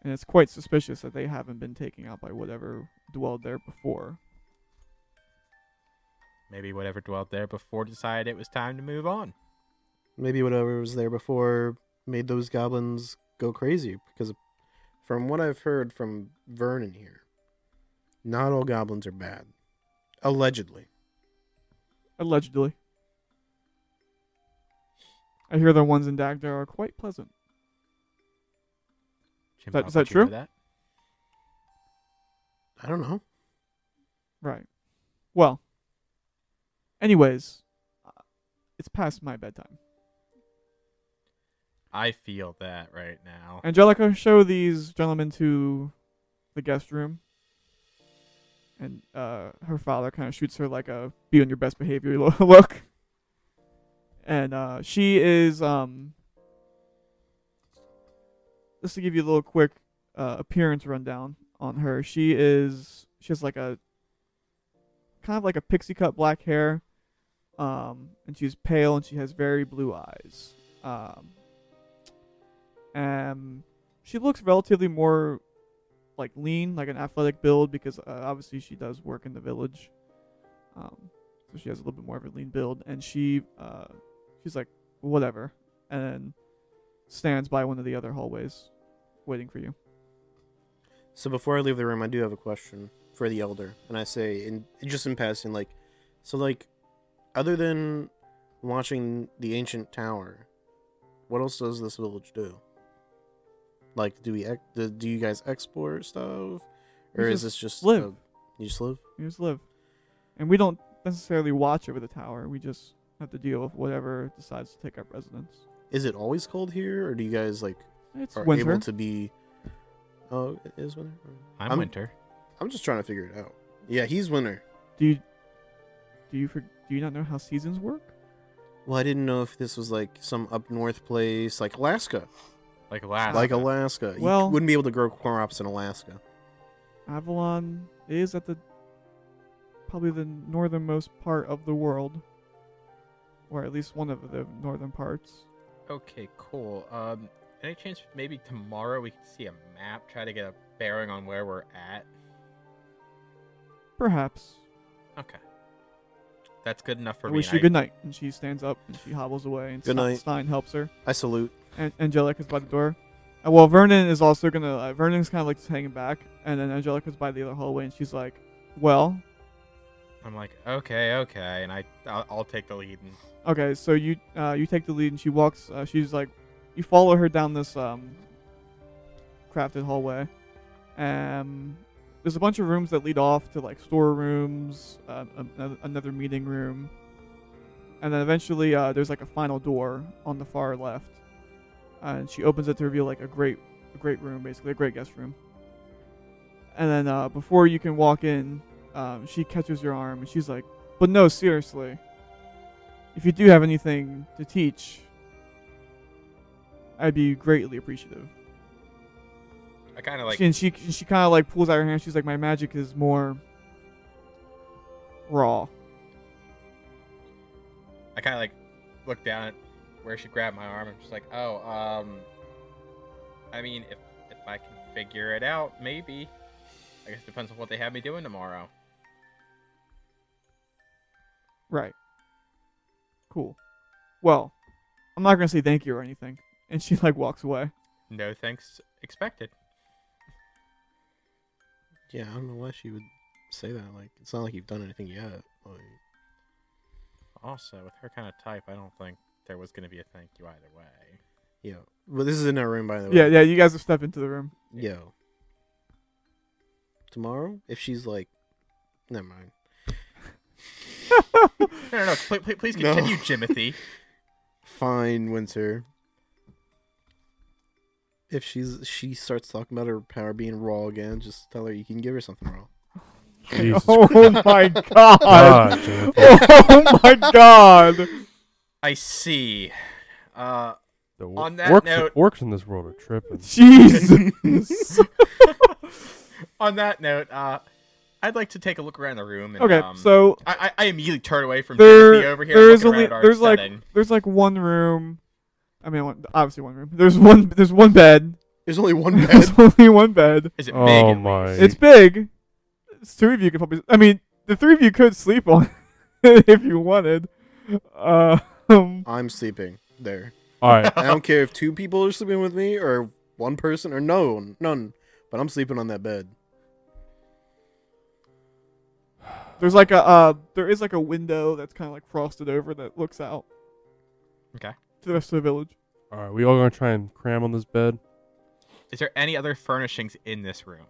and it's quite suspicious that they haven't been taken out by whatever dwelled there before. Maybe whatever dwelt there before decided it was time to move on. Maybe whatever was there before made those goblins go crazy. Because from what I've heard from Vernon here, not all goblins are bad. Allegedly. Allegedly. I hear the ones in Dagda are quite pleasant. Jim That- Bob, is that would you know true? That? I don't know. Right. Well. Anyways, uh, it's past my bedtime. I feel that right now. Angelica, show these gentlemen to the guest room. And uh, her father kind of shoots her like a be on your best behavior look. And uh, she is, um, just to give you a little quick uh, appearance rundown on her, she is, she has like a, kind of like a pixie cut black hair. Um, and she's pale and she has very blue eyes. Um, um, she looks relatively more like lean, like an athletic build, because uh, obviously she does work in the village. Um, so she has a little bit more of a lean build, and she uh, she's like whatever, and stands by one of the other hallways, waiting for you. So before I leave the room, I do have a question for the elder, and I say, in just in passing, like, so like, other than watching the ancient tower, what else does this village do? Like, do we ex- do, do you guys export stuff, or is this just live. uh, you just live? You just live, and we don't necessarily watch over the tower. We just have to deal with whatever decides to take up residence. Is it always cold here, or do you guys like It's are winter. able to be? Oh, it is winter. I'm, I'm- winter. I'm just trying to figure it out. Yeah, he's winter. Do you do you for, do you not know how seasons work? Well, I didn't know if this was like some up north place, like Alaska. Like last. like Alaska. you Well- wouldn't be able to grow crops in Alaska. Avalon is at the probably the northernmost part of the world, or at least one of the northern parts. Okay, cool. Um, any chance maybe tomorrow we can see a map, try to get a bearing on where we're at? Perhaps. Okay. That's good enough for I me. wish you I- good night. And she stands up and she hobbles away. And Good Stein- night. Stein helps her. I salute. And Angelica's by the door. Uh, well, Vernon is also gonna. Uh, Vernon's kind of like just hanging back, and then Angelica's by the other hallway, and she's like, "Well, I'm like, okay, okay, and I, I'll, I'll take the lead. And Okay, so you uh, you take the lead, and she walks. Uh, she's like, you follow her down this um, crafted hallway. Um, there's a bunch of rooms that lead off to like storerooms, uh, another, another meeting room, and then eventually uh, there's like a final door on the far left. And she opens it to reveal like a great, a great room, basically a great guest room. And then uh, before you can walk in, um, she catches your arm, and she's like, "But no, seriously." if you do have anything to teach, I'd be greatly appreciative. I kind of like, and she she kind of like pulls out her hand. She's like, my magic is more raw. I kind of like look down at where she grabbed my arm. I'm just like, oh, um, I mean, if if I can figure it out, maybe. I guess it depends on what they have me doing tomorrow. Right. Cool. Well, I'm not gonna say thank you or anything. And she like walks away. No thanks expected. Yeah, I don't know why she would say that. Like, it's not like you've done anything yet. Like, Also, with her kind of type, I don't think there was gonna be a thank you either way. yeah. Well, this is in our room, by the way. Yeah, yeah. You guys have stepped into the room. Yo. Tomorrow, if she's like, never mind. No, no, no. Please, please, please No. continue, Jimothy. Fine, Winter. If she's she starts talking about her power being raw again, just tell her you can give her something raw. Jesus oh my god. God, oh my god. I see. Uh, The On that orcs, note- orcs in this world are tripping. Jesus. on that note, uh, I'd like to take a look around the room. And, okay, um, so I, I I immediately turn away from There- Timothy over here. there's only around our there's like setting. there's like one room. I mean, one, obviously one room. There's one there's one bed. There's only one bed. There's only one bed. Is it big? Oh my. least? It's big. It's two of you could probably. I mean, the three of you could sleep on it if you wanted. Uh, I'm sleeping there. All right. I don't care if two people are sleeping with me or one person or no, none. But I'm sleeping on that bed. there's like a uh, there is like a window that's kind of like frosted over that looks out Okay. to the rest of the village. All right. We all gonna try and cram on this bed. Is there any other furnishings in this room?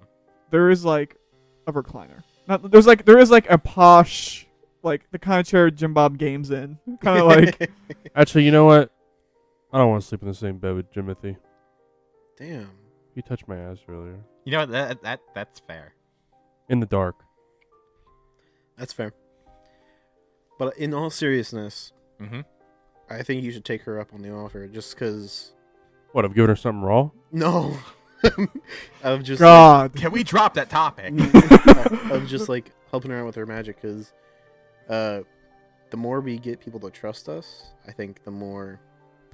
There is like a recliner. Not there's like there is like a posh like the kind of chair Jimbob games in. Kind of like Actually, you know what? I don't want to sleep in the same bed with Jimothy. Damn. He touched my ass earlier You know that that that's fair. in the dark. That's fair. But in all seriousness, Mm-hmm. I think you should take her up on the offer just because. What? I've given her something raw. No. of just. God. Can we drop that topic? Like, of just like helping her out with her magic because uh, the more we get people to trust us, I think the more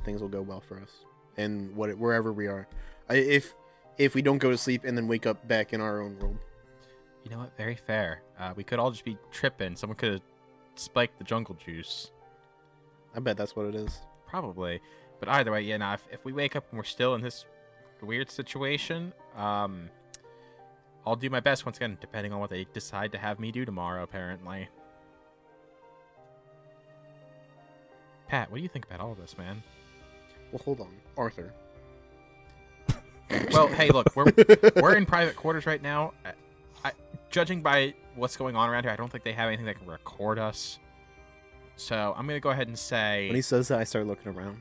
things will go well for us and what wherever we are. I, if if we don't go to sleep and then wake up back in our own world. You know what? Very fair. Uh, we could all just be tripping. Someone could have spiked the jungle juice. I bet that's what it is. Probably. But either way, yeah, nah, if, if we wake up and we're still in this weird situation, um, I'll do my best once again, depending on what they decide to have me do tomorrow, apparently. Pat, what do you think about all of this, man? Well, hold on, Arthur. Well, hey, look, we're we're in private quarters right now. I, I, judging by what's going on around here, I don't think they have anything that can record us. So I'm gonna go ahead and say. When he says that, I start looking around.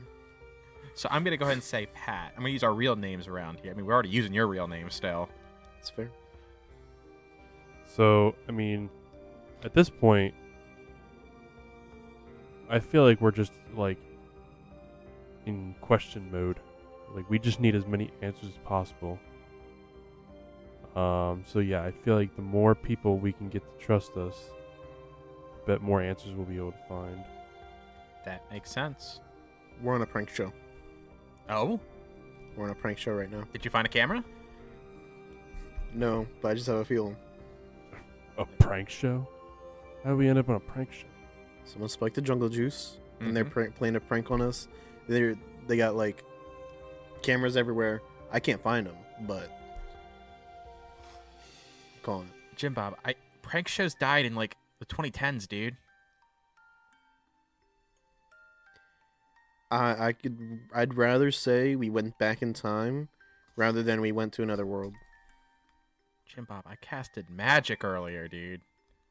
So I'm gonna go ahead and say Pat. I'm gonna use our real names around here. I mean, we're already using your real name still. It's fair. So, I mean, at this point, I feel like we're just like in question mode. Like we just need as many answers as possible. Um, so yeah, I feel like the more people we can get to trust us, the bet more answers we'll be able to find. That makes sense. We're on a prank show. Oh, We're on a prank show right now. did you find a camera? No, but I just have a feeling. A prank show? How do we end up on a prank show? Someone spiked the jungle juice, and they're Mhm. prank- playing a prank on us. They they got like cameras everywhere. I can't find them, but I'm calling it. Jimbob. I prank shows died in like the 2010s, dude. I I could I'd rather say we went back in time rather than we went to another world. Jimbob, I casted magic earlier, dude.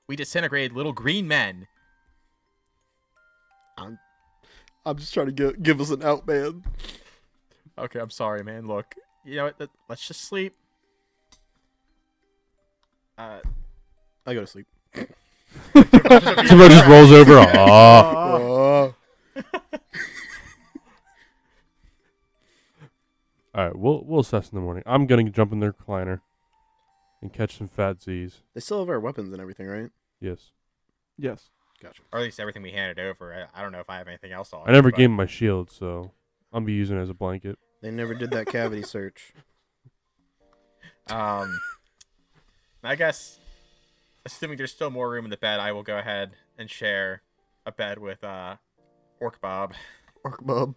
We disintegrated little green men. I'm I'm just trying to get, give us an out, man. Okay, I'm sorry, man. Look, you know what? Let's just sleep. Uh, I go to sleep. Timbo just rolls over. Aw. Oh. All right, we'll we'll assess in the morning. I'm gonna jump in their recliner and catch some fat Z's. They still have our weapons and everything, right? Yes, Yes. Gotcha. or at least everything we handed over. I, I don't know if I have anything else on. I never but- gave him my shield, so I'll be using it as a blanket. They never did that cavity search. Um, I guess, assuming there's still more room in the bed, I will go ahead and share a bed with uh, Orc Bob. Orc Bob.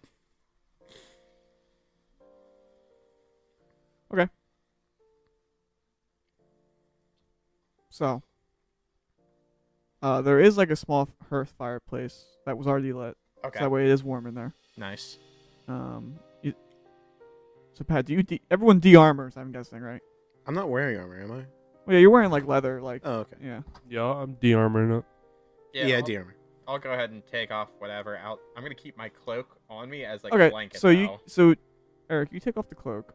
Okay. So, uh, there is like a small hearth fireplace that was already lit. So Okay. that way it is warm in there. Nice. Um, you, so Pat, do you de- everyone de-armors? I'm guessing, right? I'm not wearing armor, am I? Well, yeah, you're wearing like leather, like Oh, okay. yeah. Yeah, I'm de-armoring it. Yeah, I'll, D armor. I'll go ahead and take off whatever. Out. I'm gonna keep my cloak on me as like a okay, blanket. so you so Erik, you take off the cloak.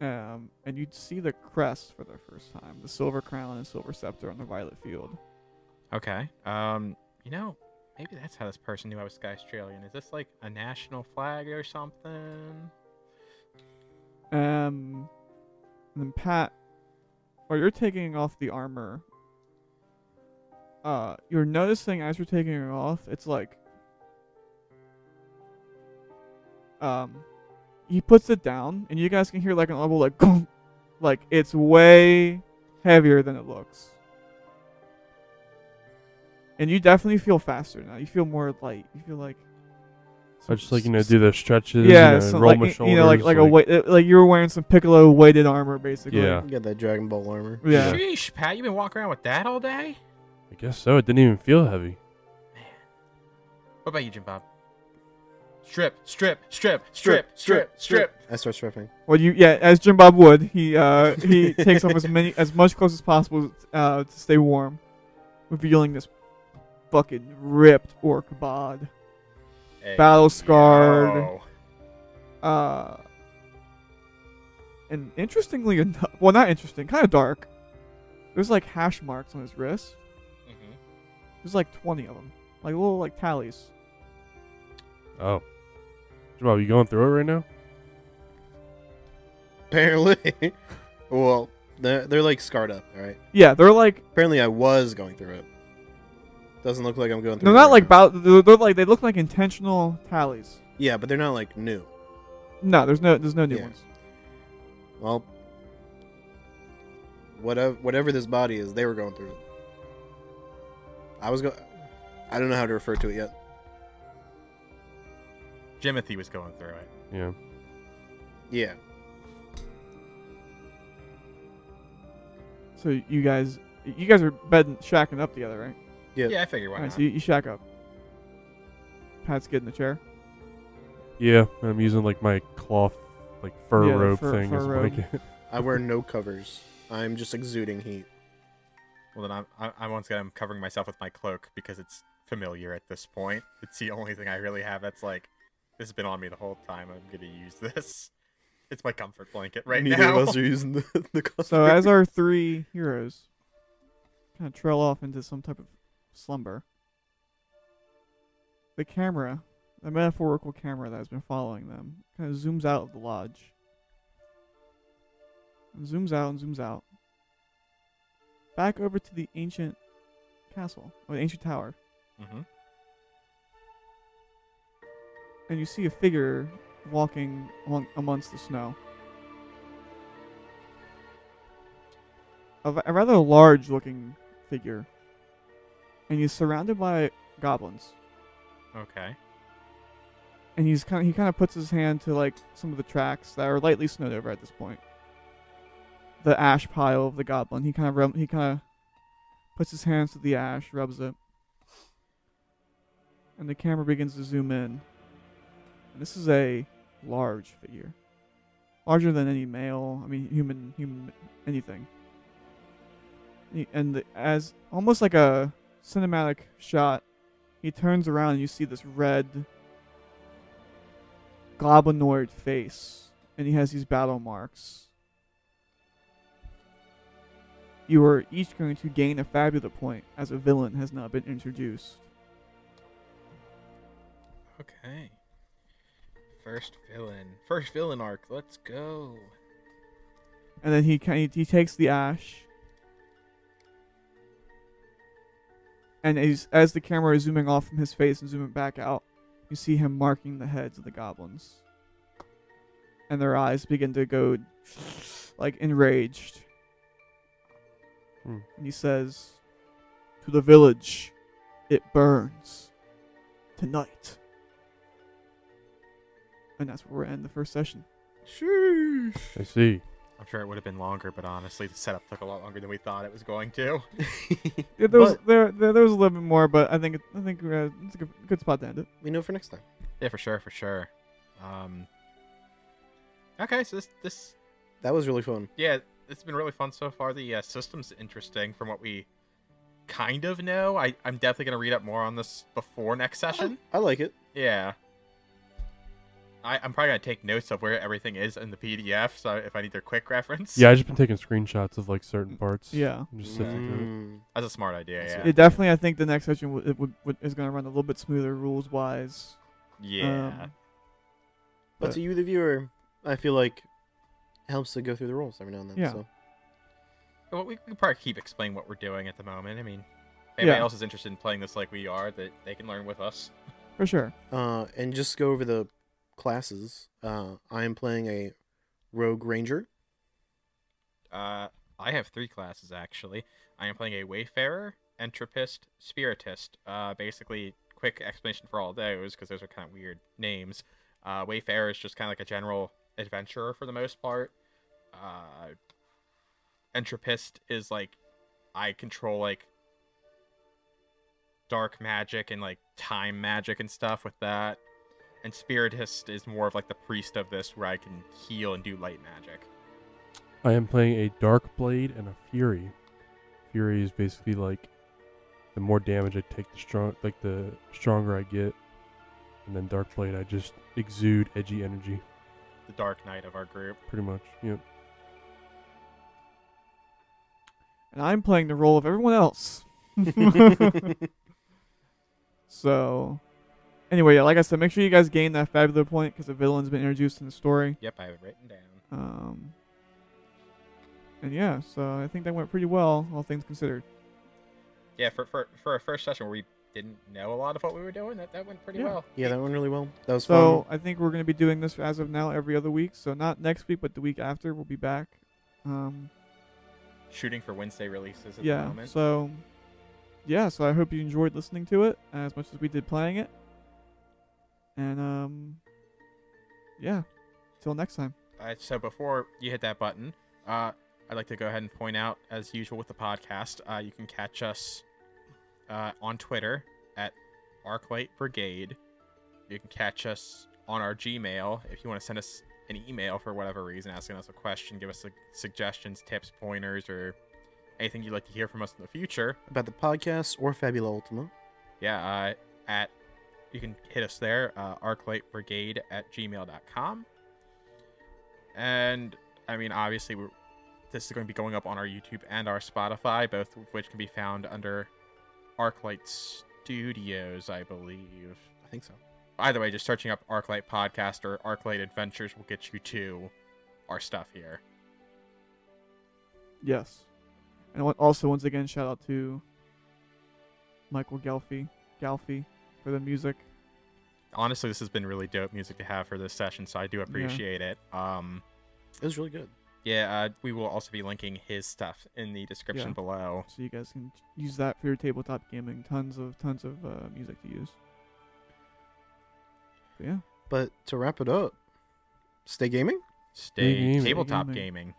Um, and you'd see the crest for the first time, the silver crown and silver scepter on the violet field. Okay. Um, you know, maybe that's how this person knew I was Sky Australian. Is this like a national flag or something? Um, and then Pat, while you're taking off the armor, uh, you're noticing as you're taking it off, it's like, um, he puts it down, and you guys can hear like an audible like, like it's way heavier than it looks. And you definitely feel faster now. You feel more light. You feel like. I just like you know do the stretches. Yeah, you know, so roll like my shoulders. you know, like like a weight, uh, like you were wearing some Piccolo weighted armor, basically. Yeah. You got that Dragon Ball armor. Yeah. Sheesh, Pat, you been walking around with that all day? I guess so. It didn't even feel heavy. Man, what about you, Jimbob? Strip, strip, strip, strip, strip, strip. I start stripping. Well, you yeah, as Jimbob would, he uh he takes off as many as much clothes as possible uh to stay warm, revealing this fucking ripped orc bod, Hey, battle scarred. yo. Uh, and interestingly enough, well, not interesting, kind of dark. There's like hash marks on his wrist. Mm-hmm. There's like 20 of them, like little like tallies. Oh, Jamal, you going through it right now? Apparently. well, they're, they're like scarred up, alright? Yeah, they're like Apparently, I was going through it. Doesn't look like I'm going through they're it not right like bow. They're, they're like they look like intentional tallies. Yeah, but they're not like new. No, there's no there's no new Yeah. ones. Well, whatever whatever this body is, they were going through it. I was go. I don't know how to refer to it yet. Jimothy was going through it. Yeah. Yeah. So you guys, you guys are bedding, shacking up together, right? Yeah. Yeah, I figure why All right, not. so you, you shack up. Pat's getting the chair. Yeah. I'm using like my cloth, like fur Yeah, the robe fur- thing fur as a robe. blanket. I wear no covers. I'm just exuding heat. Well, then I'm, I, I once again I'm covering myself with my cloak because it's familiar at this point. It's the only thing I really have that's like, this has been on me the whole time. I'm gonna use this. It's my comfort blanket right Neither now. of us are using the the cover. So as our three heroes kind of trail off into some type of slumber, the camera, the metaphorical camera that has been following them, kind of zooms out of the lodge. And zooms out and zooms out. Back over to the ancient castle, or the ancient tower. hmm and you see a figure walking among, amongst the snow. a rather large looking figure. And he's surrounded by goblins. Okay. And he's kind of, he kind of puts his hand to like some of the tracks that are lightly snowed over at this point. The ash pile of the goblin. He kind of rub, he kind of puts his hands to the ash, rubs it. And the camera begins to zoom in. This is a large figure. Larger than any male, I mean human human anything. And as almost like a cinematic shot, he turns around and you see this red goblinoid face and he has these battle marks. You are each going to gain a fabula point as a villain has not been introduced. Okay. First villain. First villain arc. Let's go. And then he kind he takes the ash. And as, as the camera is zooming off from his face and zooming back out, you see him marking the heads of the goblins. And their eyes begin to go like enraged. Hmm. And he says, To the village, it burns. Tonight. And that's where we end the first session. Sheesh. I see. I'm sure it would have been longer, but honestly, the setup took a lot longer than we thought it was going to. Yeah, there was there, there there was a little bit more, but I think it, I think uh, it's a good, good spot to end it. we know for next time. Yeah, for sure, for sure. Um. Okay, so this this That was really fun. yeah, it's been really fun so far. The uh, system's interesting from what we kind of know. I I'm definitely gonna read up more on this before next session. I like it. Yeah. I, I'm probably gonna take notes of where everything is in the PDF, so if I need their quick reference. Yeah, I've just been taking screenshots of like certain parts. Yeah. I'm just sifting through it. Mm. that's a smart idea. That's Yeah. It definitely, I think the next session w- it would, would, is going to run a little bit smoother rules wise. Yeah. Um, But But- to you, the viewer, I feel like it helps to go through the rules every now and then. Yeah. So. Well, we can probably keep explaining what we're doing at the moment. I mean, if anybody Yeah. else is interested in playing this like we are, that they can learn with us. For sure. Uh, and just go over the classes. Uh, I am playing a rogue ranger. Uh, I have three classes actually. I am playing a Wayfarer, Entropist, Spiritist. Uh, basically, quick explanation for all those because those are kind of weird names. Uh, Wayfarer is just kind of like a general adventurer for the most part. Uh, Entropist is like I control like dark magic and like time magic and stuff with that. And Spiritist is more of like the priest of this, where I can heal and do light magic. I am playing a Dark Blade and a Fury. Fury is basically like the more damage I take, the strong, like the stronger I get. And then Dark Blade, I just exude edgy energy, The Dark Knight of our group. pretty much. Yep. And I'm playing the role of everyone else. so, anyway, yeah, like I said, make sure you guys gain that fabula point because the villain's been introduced in the story. Yep, I have it written down. Um, and yeah, so I think that went pretty well, all things considered. Yeah, for for for our first session where we didn't know a lot of what we were doing. That that went pretty Yeah. well. Yeah, that went really well. That was So fun. I think we're gonna be doing this as of now every other week. So not next week, but the week after we'll be back. Um, Shooting for Wednesday releases at the yeah. moment. So yeah. So I hope you enjoyed listening to it as much as we did playing it. And um, yeah. Till next time. Uh, so before you hit that button, uh, I'd like to go ahead and point out, as usual with the podcast, uh, you can catch us uh, on Twitter at Arclight Brigade. You can catch us on our Gmail if you want to send us an email for whatever reason, asking us a question, give us su- suggestions, tips, pointers, or anything you'd like to hear from us in the future. About the podcast or Fabula Ultima. Yeah, uh, at you can hit us there, uh, arclightbrigade at gmail.com. And I mean, obviously, this is going to be going up on our YouTube and our Spotify, both of which can be found under Arclight Studios, I believe. I think so. Either way, just searching up Arclight Podcast or Arclight Adventures will get you to our stuff here. Yes. And also, once again, shout out to Michael Ghelfi, Ghelfi for the music. Honestly, this has been really dope music to have for this session, so I do appreciate it. Um, It was really good. Yeah, uh, we will also be linking his stuff in the description Yeah. below. So you guys can use that for your tabletop gaming. Tons of tons of uh, music to use. But yeah. But to wrap it up, stay gaming. Stay gaming. tabletop Gaming. gaming.